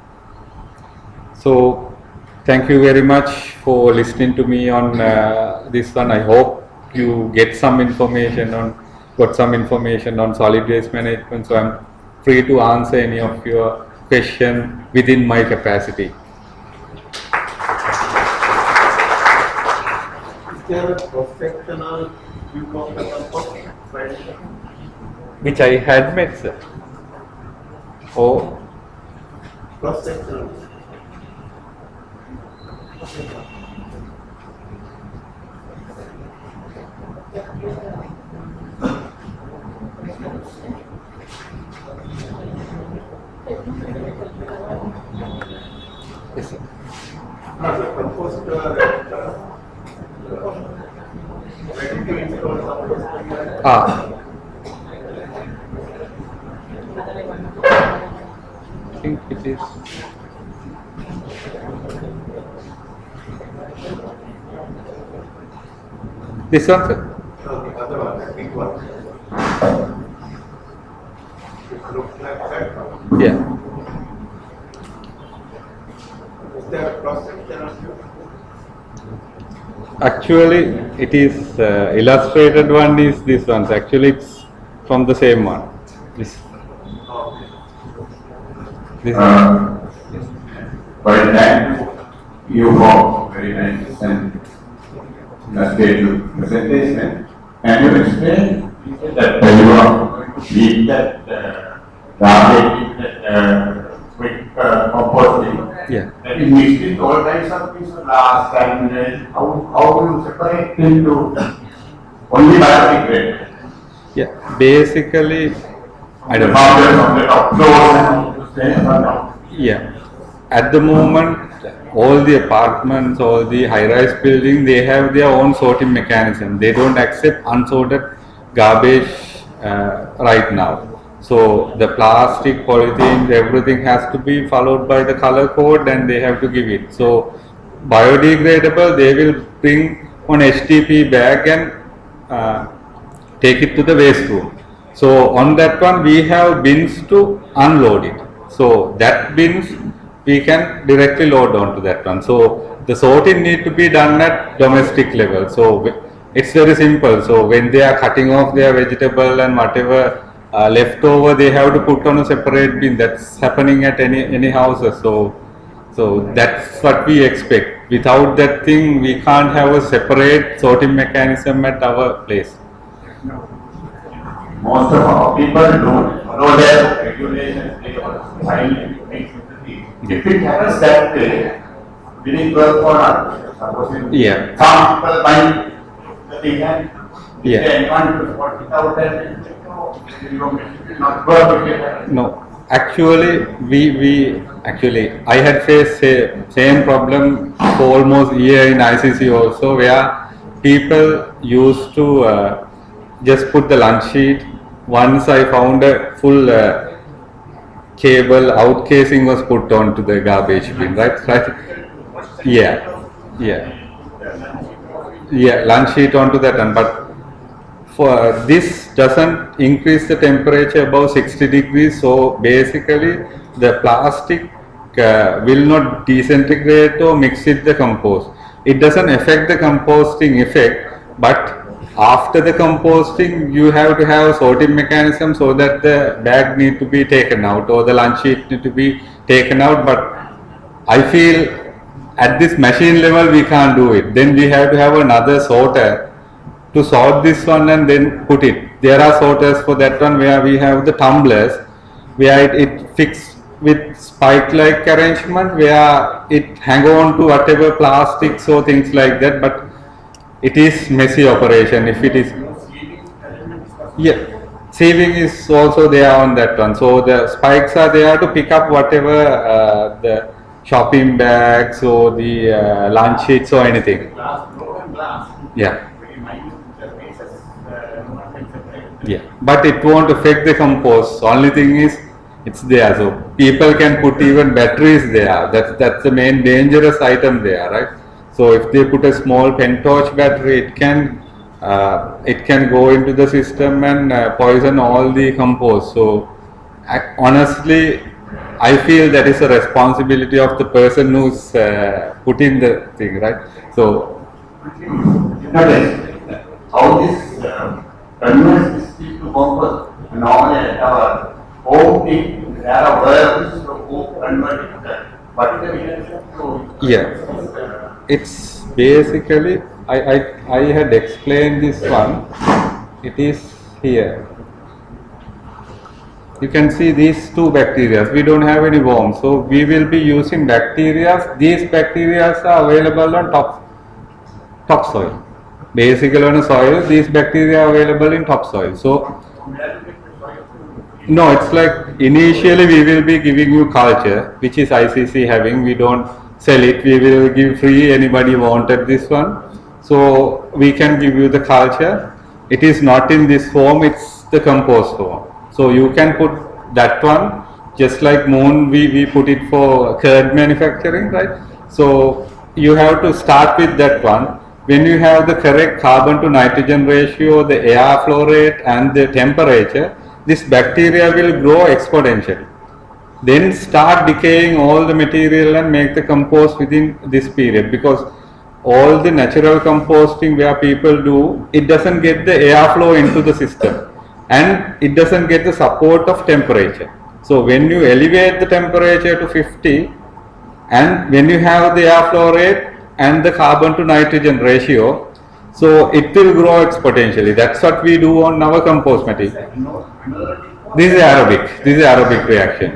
So thank you very much for listening to me on uh, this one. I hope you get some information on got some information on solid waste management so i'm free to answer any of your question within my capacity Is there a cross-sectional view the compost? Which i had met sir oh Cross-sectional. yes sir No, the compost, uh, uh, ready to install compost. Ah. I think it is this one sir No, the other one, the big one. It looks like that. yeah Is there a cross-sectional view? Actually, it is uh, illustrated one is this one. Actually, it's from the same one. This, this Uh, you very nice and illustrative presentation. Can you explain that you are going to lead that uh, that uh, quick uh, composting? yeah. That is with all kinds of things, glass uh, how, how you separate into only biodegrade? Yeah. Basically, I don't know. The top floors and stains on top. Yeah. At the moment, all the apartments, all the high-rise building, they have their own sorting mechanism. They don't accept unsorted garbage uh, right now. So the plastic, polythene, everything has to be followed by the color code, and they have to give it. So biodegradable, they will bring on HTP bag and uh, take it to the waste room. So on that one we have bins to unload it. So that bins we can directly load onto that one. So the sorting need to be done at domestic level. So it's very simple. So when they are cutting off their vegetable and whatever uh, left over, they have to put on a separate bin. That's happening at any any houses. So So that's what we expect. Without that thing, we can't have a separate sorting mechanism at our place. Most of our people don't follow their regulations, they silently. If it happens that way, winning work for us, suppose Yeah. some people buy the thing and Yeah. they want to support without that, No, actually, we we actually I had faced sa- same problem for almost year in ICC also, where people used to uh, just put the lunch sheet. Once I found a full uh, cable out casing was put onto the garbage bin, right? Right? Yeah, yeah, yeah. Lunch sheet onto that one, but for this doesn't increase the temperature above 60 degrees so basically the plastic uh, will not disintegrate or mix with the compost it doesn't affect the composting effect but after the composting you have to have sorting mechanism so that the bag need to be taken out or the lunch sheet need to be taken out but I feel at this machine level we can't do it. Then we have to have another sorter to sort this one and then put it. There are sorters for that one where we have the tumblers where it, it fixed with spike like arrangement where it hang on to whatever plastics or things like that but it is messy operation if it is yeah, saving is also there on that one. So the spikes are there to pick up whatever uh, the shopping bags or the uh, lunch sheets or anything. Yeah, very minute pieces, uh, not accepted. Yeah. But it won't affect the compost. Only thing is it's there. So people can put even batteries there. That's that's the main dangerous item there, right? So if they put a small pentorch battery, it can uh, it can go into the system and uh, poison all the compost. So ac- honestly, I feel that is a responsibility of the person who's uh, putting the thing, right? So Notice how this uh, converts this thing to compost. Normally at our home thing, there are verbs to who convert it to what is the relationship to? Yeah. Uh, it's basically I, I I had explained this one. It is here. You can see these two bacteria. We don't have any worms, so we will be using bacteria. These bacteria are available on top topsoil. Basically on a soil, these bacteria are available in topsoil. So no, it's like initially we will be giving you culture, which is ICC having. We don't sell it. We will give free. Anybody wanted this one, so we can give you the culture. It is not in this form. It's the compost form. So you can put that one just like moon. We we put it for curd manufacturing, right? So you have to start with that one. When you have the correct carbon to nitrogen ratio, the air flow rate, and the temperature, this bacteria will grow exponentially. Then start decaying all the material and make the compost within this period because all the natural composting where people do, it doesn't get the airflow into the system and it doesn't get the support of temperature. So when you elevate the temperature to 50 and when you have the airflow rate and the carbon to nitrogen ratio, so it will grow exponentially. That's what we do on our compost material. This is aerobic. This is aerobic reaction.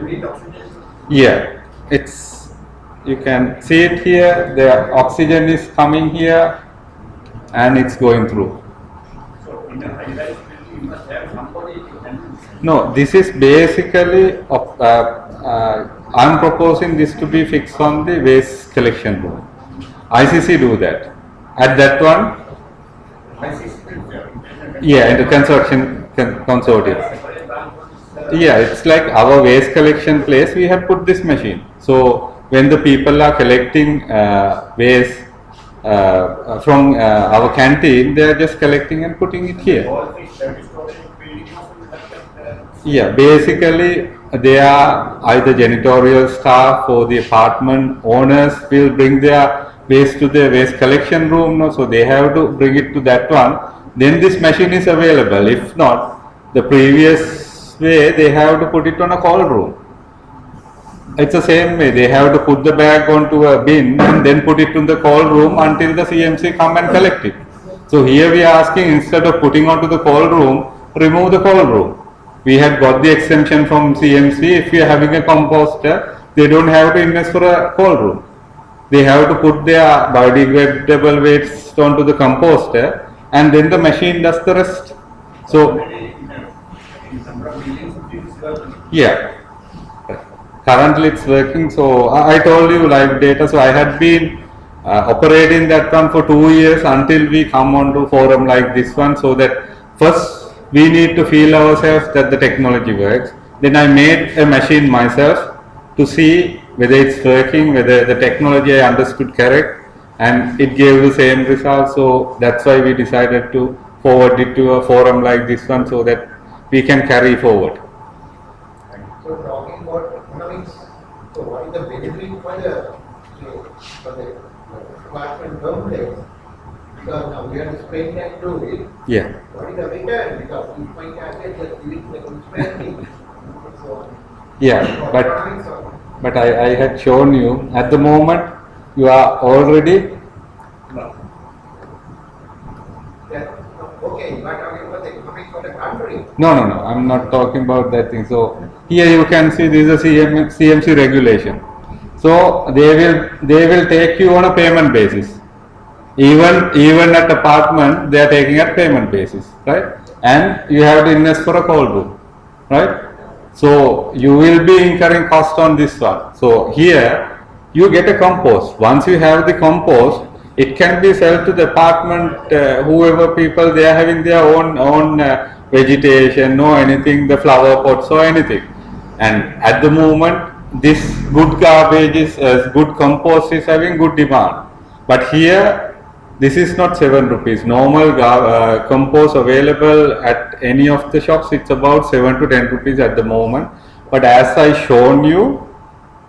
Yeah, it's you can see it here. The oxygen is coming here, and it's going through. No, this is basically. of- Uh, uh, I'm proposing this to be fixed on the waste collection room. ICC do that. At that one, yeah, in the construction con- consortium. Yeah, it's like our waste collection place. We have put this machine. So when the people are collecting uh, waste uh, from uh, our canteen, they are just collecting and putting it here. Yeah, basically they are either janitorial staff or the apartment owners will bring their waste to the waste collection room, no? so they have to bring it to that one. Then this machine is available. If not, the previous way they have to put it on a cold room. it's the same way. They have to put the bag onto a bin and then put it in the cold room until the CMC come and collect it. So here we are asking instead of putting onto the cold room, remove the cold room. We had got the exemption from CMC. If you are having a composter, they don't have to invest for a cold room. They have to put their biodegradable waste onto the composter and then the machine does the rest. So yeah. Currently it's working. So I I told you live data. So I had been uh, operating that one for two years until we come on to forum like this one. So that first we need to feel ourselves that the technology works. Then I made a machine myself to see whether it's working, whether the technology I understood correct, and it gave the same result. So that's why we decided to forward it to a forum like this one so that we can carry forward. So talking about economics, so what is the benefit for the, for the apartment complex? Because now we are spraying that to it, Yeah. what is the return? Because we might have it just giving the municipality. So. Yeah, but economics but I, I had shown you at the moment you are already that- Okay, you are talking about the economics for the country. no no no I'm not talking about that thing. So here you can see this is a CM, CMC regulation. So they will they will take you on a payment basis. Even even at apartment they are taking at payment basis, right? And you have to invest for a cold room, right? So you will be incurring cost on this one. So here you get a compost. Once you have the compost, it can be sold to the apartment. Uh, whoever people they are having their own own uh, vegetation, no anything, the flower pots or anything. And at the moment, this good garbage is uh, good compost is having good demand. But here this is not 7 rupees. Normal uh, compost available at any of the shops, it's about 7 to 10 rupees at the moment. But as I shown you,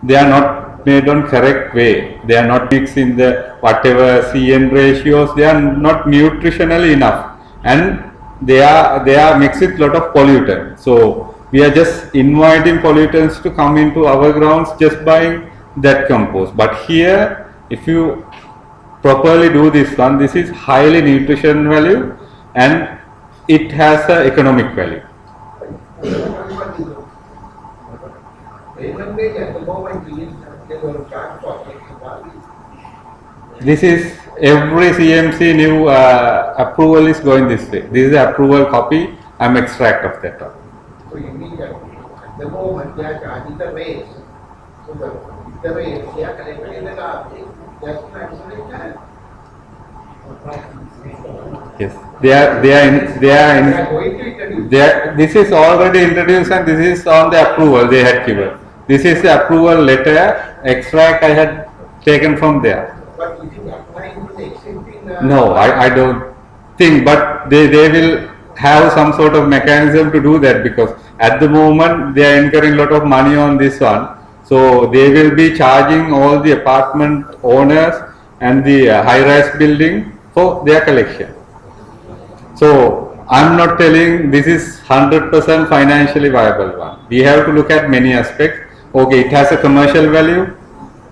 they are not made on correct way. They are not mixed in the whatever CN ratios. They are not nutritionally enough, and they are they are mixed with lot of pollutant. So we are just inviting pollutants to come into our grounds just buying that compost. But here, if you properly do this one, this is highly nutrition value and it has a economic value. This is every CMC new uh, approval is going this way. This is the approval copy. I'm extract of that one. So you that at the moment they are charging the rates. So the, the rates they are collected in the garbage, that's. Yes, they are they are in, they are in, going to introduce. they are, this is already introduced and this is on the approval they had given. This is the approval letter extract I had taken from there. But it is applying to the existing. uh, No, I, I don't think, but they, they will have some sort of mechanism to do that because at the moment they are incurring a lot of money on this one. So they will be charging all the apartment owners and the uh, high-rise building for their collection. So I'm not telling this is 100% financially viable one. We have to look at many aspects. Okay, it has a commercial value.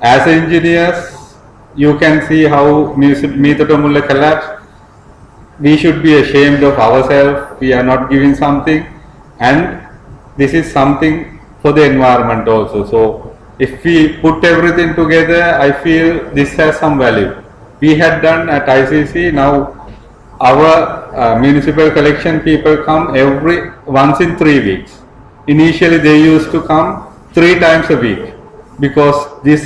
As engineers, you can see how Meethotamulla collapsed. We should be ashamed of ourselves. We are not giving something, and this is something for the environment also. So if we put everything together, I feel this has some value. We had done at ICC now our uh, municipal collection people come every once in three weeks. Initially, they used to come three times a week because this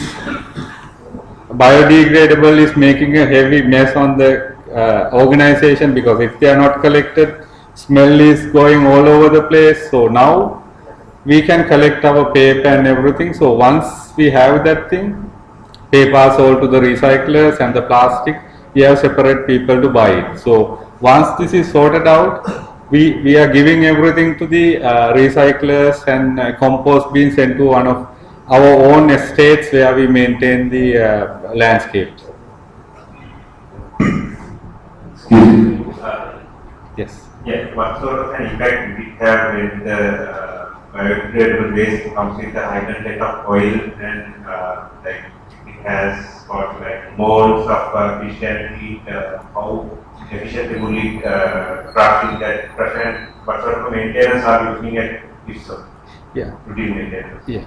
biodegradable is making a heavy mess on the uh, organization because if they are not collected, smell is going all over the place. So now we can collect our paper and everything. So once we have that thing, paper sold to the recyclers and the plastic, we have separate people to buy it. So once this is sorted out, we, we are giving everything to the uh, recyclers and uh, compost being sent to one of our own estates where we maintain the uh, landscapes. Uh, Yes. Yeah, what sort of an impact will it have when the uh, biodegradable waste comes with a high content of oil and uh, like it has got like molds of uh, fish and meat. Uh, how efficiently will it uh, crafting that crush and what sort of maintenance are you looking at if so? Yeah. Routine maintenance. Yeah,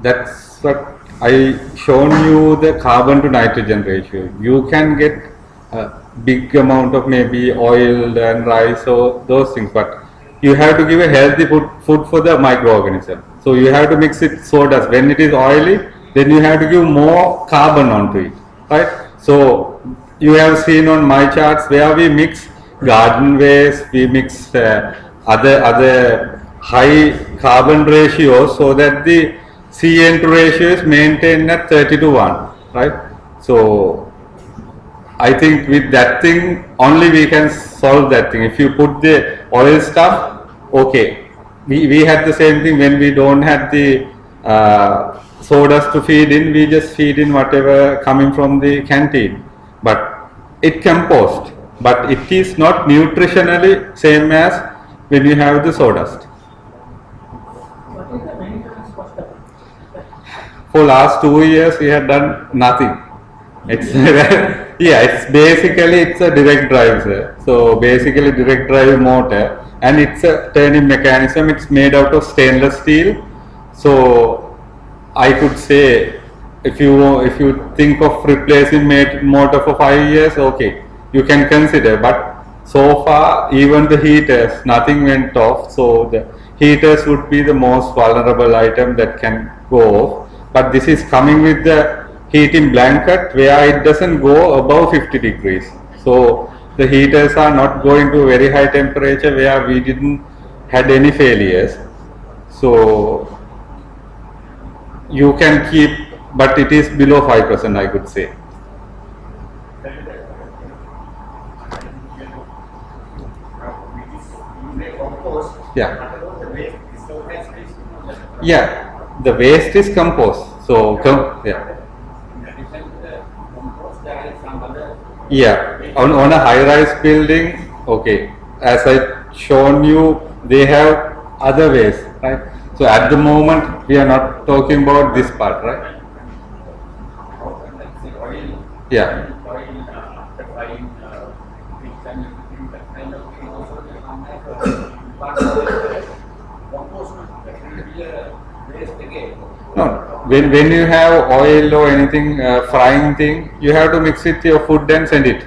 that's what I shown you the carbon to nitrogen ratio. You can get a big amount of maybe oil and rice or those things, but you have to give a healthy food, food for the microorganism. So you have to mix it sawdust. When it is oily, then you have to give more carbon onto it, right? So you have seen on my charts where we mix garden waste, we mix uh, other other high carbon ratios so that the CN to ratio is maintained at 30 to 1, right? So I think with that thing only we can solve that thing. If you put the oil stuff, okay. We, we had the same thing when we don't have the uh, sawdust to feed in, we just feed in whatever coming from the canteen. But it compost, but it is not nutritionally same as when you have the sawdust. For last two years we have done nothing. It's <laughs> yeah, it's basically it's a direct drive, sir. So basically direct drive motor, and it's a turning mechanism. It's made out of stainless steel. So I could say, if you if you think of replacing motor for five years, okay, you can consider. But so far, even the heaters, nothing went off. So the heaters would be the most vulnerable item that can go off. But this is coming with the heating blanket where it doesn't go above 50 degrees. So the heaters are not going to very high temperature where we didn't had any failures. So you can keep, but it is below 5% I could say. Yeah. Yeah, the waste is compost. So, com- yeah. Yeah, on, on a high-rise building, okay, as I shown you, they have other ways, right? So at the moment, we are not talking about this part, right? Yeah, no, when, when you have oil or anything, uh, frying thing, you have to mix it with your food and send it.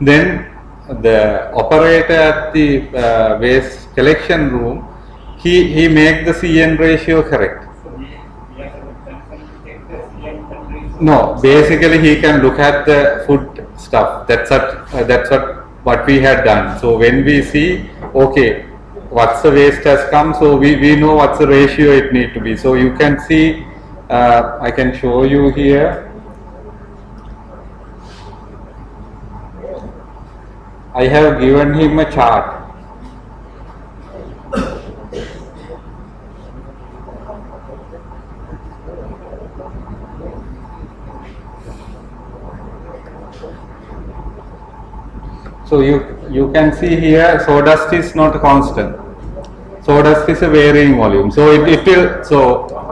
Then the operator at the uh, waste collection room, he, he make the CN ratio correct. No, basically he can look at the food stuff. That's what uh, that's what what we had done. So when we see, okay, what's the waste has come, so we, we know what's the ratio it need to be. So you can see, uh, I can show you here. I have given him a chart. So you you can see here sawdust is not constant. Sawdust is a varying volume. So it, it will so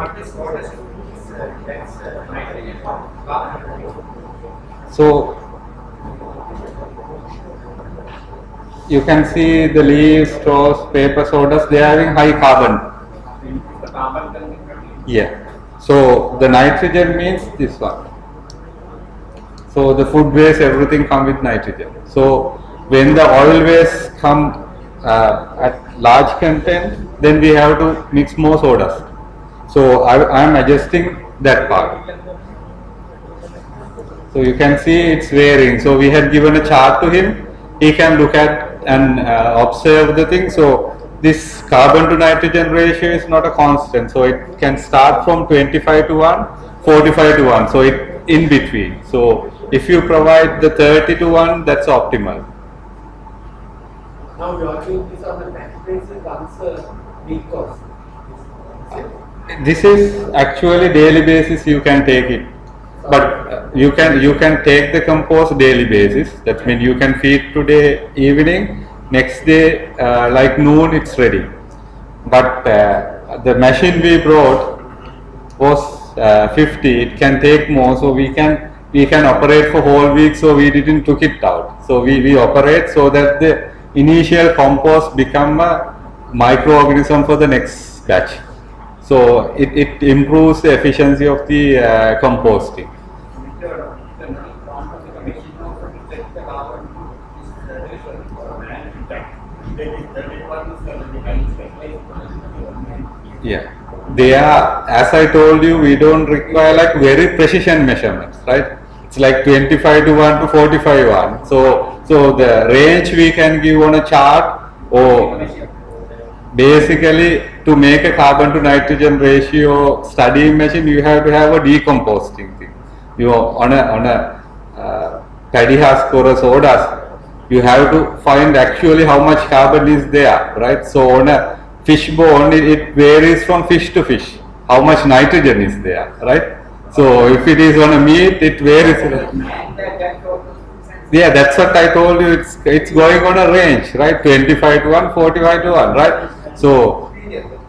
so you can see the leaves, straws, paper, sawdust, they are having high carbon. Yeah. So the nitrogen means this one. So the food waste, everything come with nitrogen. So when the oil waste come uh, at large content, then we have to mix more sawdust. So I am adjusting that part. So you can see it's varying. So we had given a chart to him. He can look at and uh, observe the thing. So this carbon to nitrogen ratio is not a constant. So it can start from 25 to 1, 45 to 1. So it in between. So if you provide the 30 to 1, that's optimal. Now you are doing this on a tax basis, answer cost. This is actually daily basis you can take it. But uh, you can you can take the compost daily basis. That means you can feed today evening, next day uh, like noon it's ready. But uh, the machine we brought was uh, 50. It can take more, so we can we can operate for whole week. So we didn't took it out. So we, we operate so that the initial compost become a microorganism for the next batch. So it, it improves the efficiency of the uh, composting. Yeah, they are, as I told you, we don't require like very precision measurements, right? It's like 25 to 1 to 45 1. So, so the range we can give on a chart or basically to make a carbon to nitrogen ratio studying machine, you have to have a decomposing thing. You know, on a, on a uh, a sawdust, you have to find actually how much carbon is there, right? So on a fish bone, it, it varies from fish to fish, how much nitrogen is there, right? So if it is on a meat, it varies. Yeah, that's what I told you. It's it's going on a range, right? 25 to 1, 45 to 1, right? So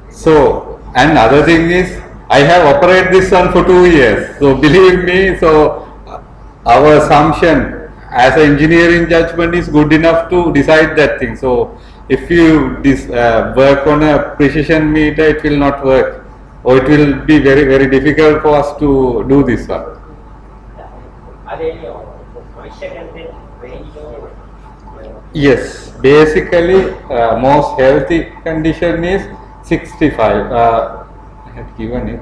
so and other thing is I have operated this one for two years. So <laughs> believe me, so our assumption as an engineering judgment is good enough to decide that thing. So if you uh, work on a precision meter, it will not work, or it will be very very difficult for us to do this one. Yes, basically uh, most healthy condition is 65. Uh, I have given it.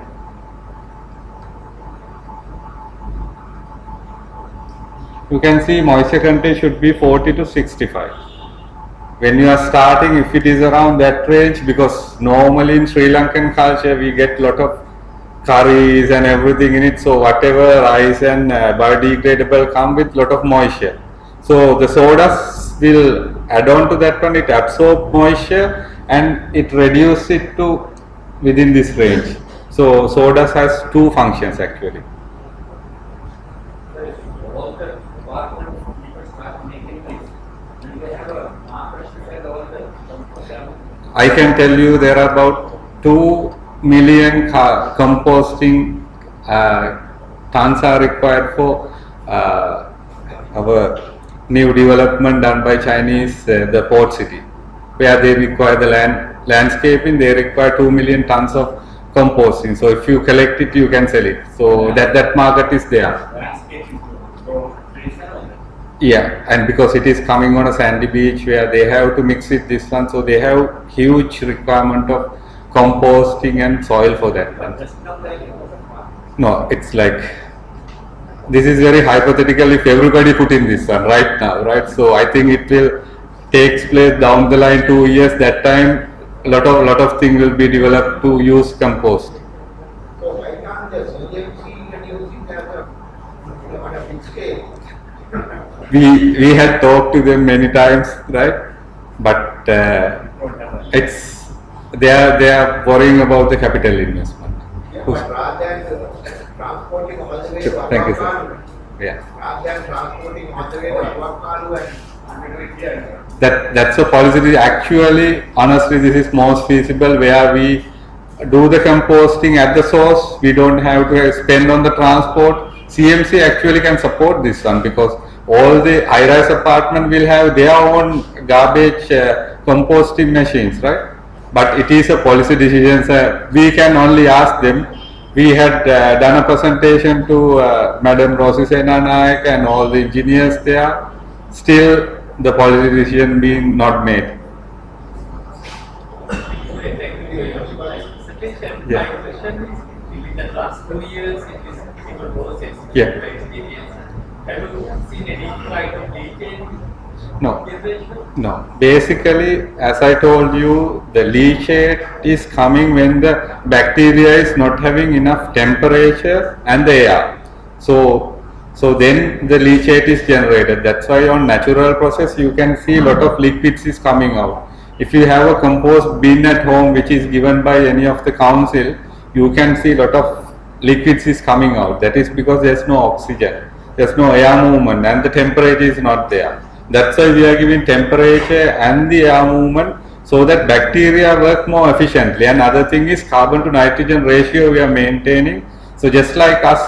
You can see moisture content should be 40 to 65. When you are starting, if it is around that range, because normally in Sri Lankan culture we get lot of curries and everything in it. So whatever rice and uh, biodegradable come with lot of moisture. So the sawdust will add on to that one. It absorb moisture and it reduce it to within this range. So sawdust has two functions actually. all the department people start making this? And they have a market side all the I can tell you there are about 2 million composting uh, tons are required for uh, our new development done by Chinese, uh, the port city, where they require the land landscaping, they require 2 million tons of composting. So if you collect it, you can sell it. So that, that market is there. Yeah, and because it is coming on a sandy beach where they have to mix with this one, so they have huge requirement of composting and soil for that one. No, it's like this is very hypothetical if everybody put in this one right now, right? So I think it will takes place down the line two years. That time, a lot of lot of things will be developed to use compost. So why can't the CMC and using as a, you know, on a big scale? We we had talked to them many times, right? But uh, it's they are they are worrying about the capital investment. Yeah, Who's- But rather than transporting all the way to Thank you, sir. Yeah, rather than transporting all the way to Aruwakkalu and that that's a policy. Actually, honestly, this is most feasible where we do the composting at the source. We don't have to spend on the transport. CMC actually can support this one because all the high-rise apartment will have their own garbage uh, composting machines, right? But it is a policy decision. sir. we can only ask them. We had uh, done a presentation to uh, Madam Rosie Sena and all the engineers there. Still, the policy decision being not made. Yeah. My question is, in the last two years, in this critical process, Yeah. No. No, basically, as I told you, the leachate is coming when the bacteria is not having enough temperature and the air. So, so then the leachate is generated. That's why on natural process you can see a lot of liquids is coming out. If you have a compost bin at home which is given by any of the council, you can see a lot of liquids is coming out. That is because there's no oxygen, there's no air movement, and the temperature is not there. That's why we are giving temperature and the air movement so that bacteria work more efficiently. Another thing is carbon to nitrogen ratio we are maintaining. So just like us,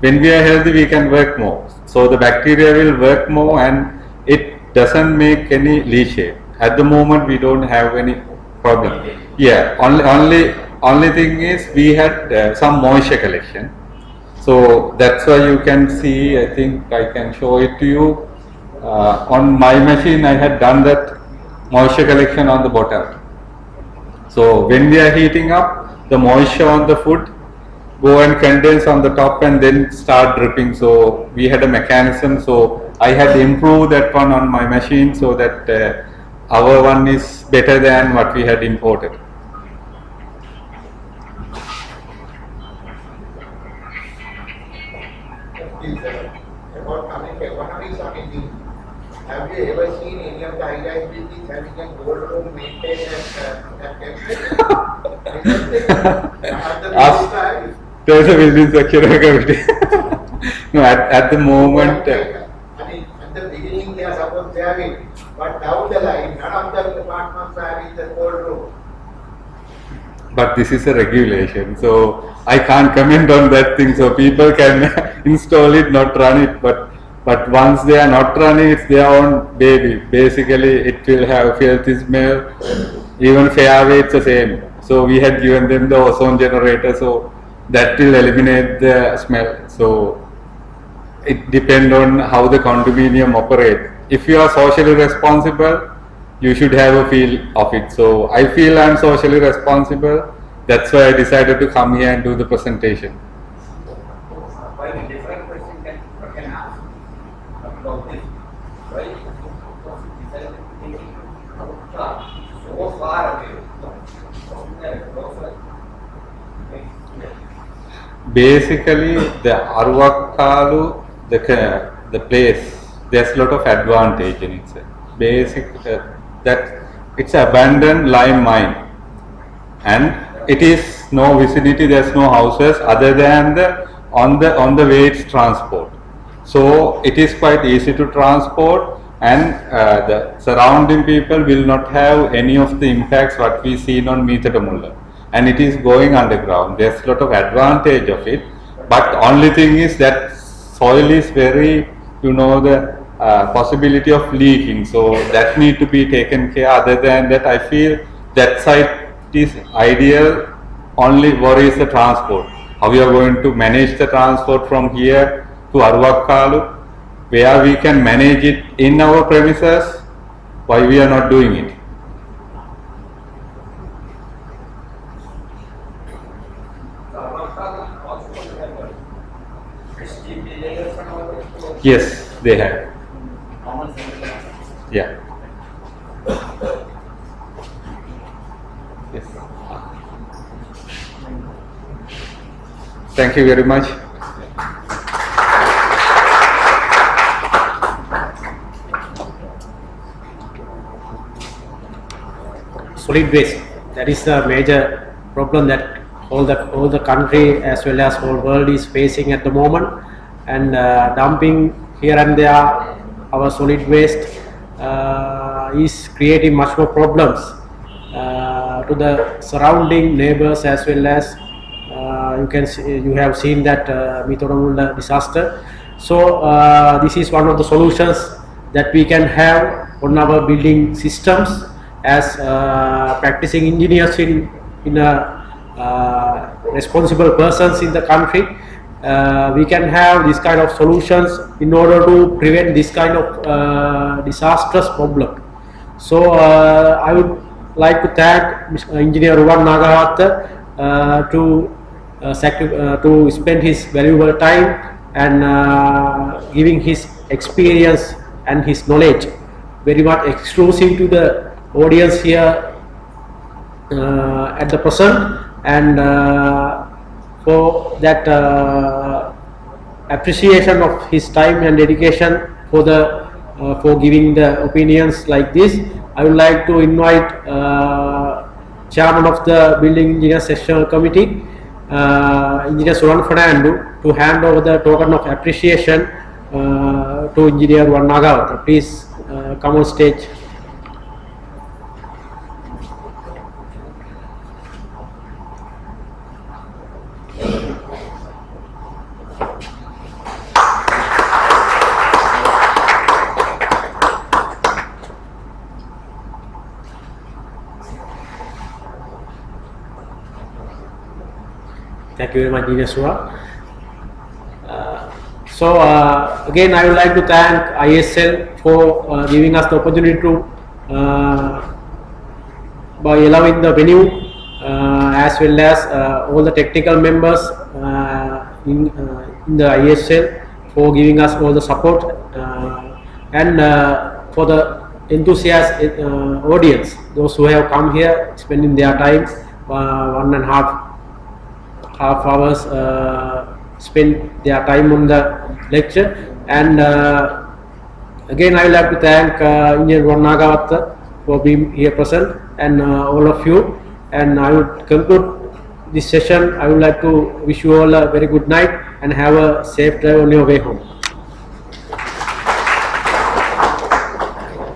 when we are healthy, we can work more. So the bacteria will work more and it doesn't make any leachate. At the moment, we don't have any problem. Yeah, only only only thing is we had uh, some moisture collection. So that's why you can see, I think I can show it to you. Uh, on my machine, I had done that moisture collection on the bottom. So when we are heating up, the moisture on the food go and condense on the top and then start dripping. So we had a mechanism. So I had improved that one on my machine so that uh, our one is better than what we had imported. Please, uh, about coming to economics of India. Have you ever seen any of the high-rise buildings having a cold room maintained at, uh, at temperature? Isn't it? At the Ask- There's a building security committee. no, at, at the moment, uh, I mean, at the beginning they are supposed to have it, but down the line, none of the apartments are having the cold room. but this is a regulation, so I can't comment on that thing. So people can <laughs> install it, not run it, but but once they are not running, it's their own baby. Basically, it will have filthy smell. Even fairway, it's the same. So we had given them the ozone generator, so that will eliminate the smell. So it depends on how the condominium operate. If you are socially responsible, you should have a feel of it. So I feel I'm socially responsible. That's why I decided to come here and do the presentation. Why the different question can, can ask about this? Why you decided thinking about so far away from the closer? Basically, the Aruwakkalu, the the place, there's a lot of advantage in it. Basic uh, that it's abandoned lime mine, and it is no vicinity. There's no houses other than the on the on the way it's transport. So it is quite easy to transport, and uh, the surrounding people will not have any of the impacts what we seen on Meethotamulla. And it is going underground. There's a lot of advantage of it, but only thing is that soil is very, you know, the uh, possibility of leaking. So that need to be taken care. Other than that, I feel that site is ideal. Only worry is the transport. How we are going to manage the transport from here to Aruwakkalu, where we can manage it in our premises. Why we are not doing it? Yes, they have. Yeah. Yes. Thank you very much. solid waste. That is the major problem that all the all the country as well as whole world is facing at the moment. And uh, dumping here and there our solid waste uh, is creating much more problems uh, to the surrounding neighbors as well as you can see, you have seen that uh, disaster. So uh, this is one of the solutions that we can have on our building systems as uh, practicing engineers in in a uh, responsible persons in the country. Uh, we can have this kind of solutions in order to prevent this kind of uh, disastrous problem. So uh, I would like to thank Engineer Ruwan Nagawatha uh, to uh, uh, to spend his valuable time and uh, giving his experience and his knowledge very much exclusive to the audience here uh, at the present and for that uh, appreciation of his time and dedication for the uh, for giving the opinions like this i would like to invite uh, chairman of the building engineers sectional committee uh, engineer Suran Fernando to hand over the token of appreciation uh, to engineer Van. Please uh, come on stage. Much, Dineswara. Uh, so uh, again, I would like to thank IESL for uh, giving us the opportunity to uh, by allowing the venue uh, as well as uh, all the technical members in, in the IESL for giving us all the support and for the enthusiast audience, those who have come here spending their time one and a half half hours uh, spend their time on the lecture. And uh, again I would like to thank uh, Engineer Varnagavatta for being here present and uh, all of you. And I would conclude this session. I would like to wish you all a very good night and have a safe drive on your way home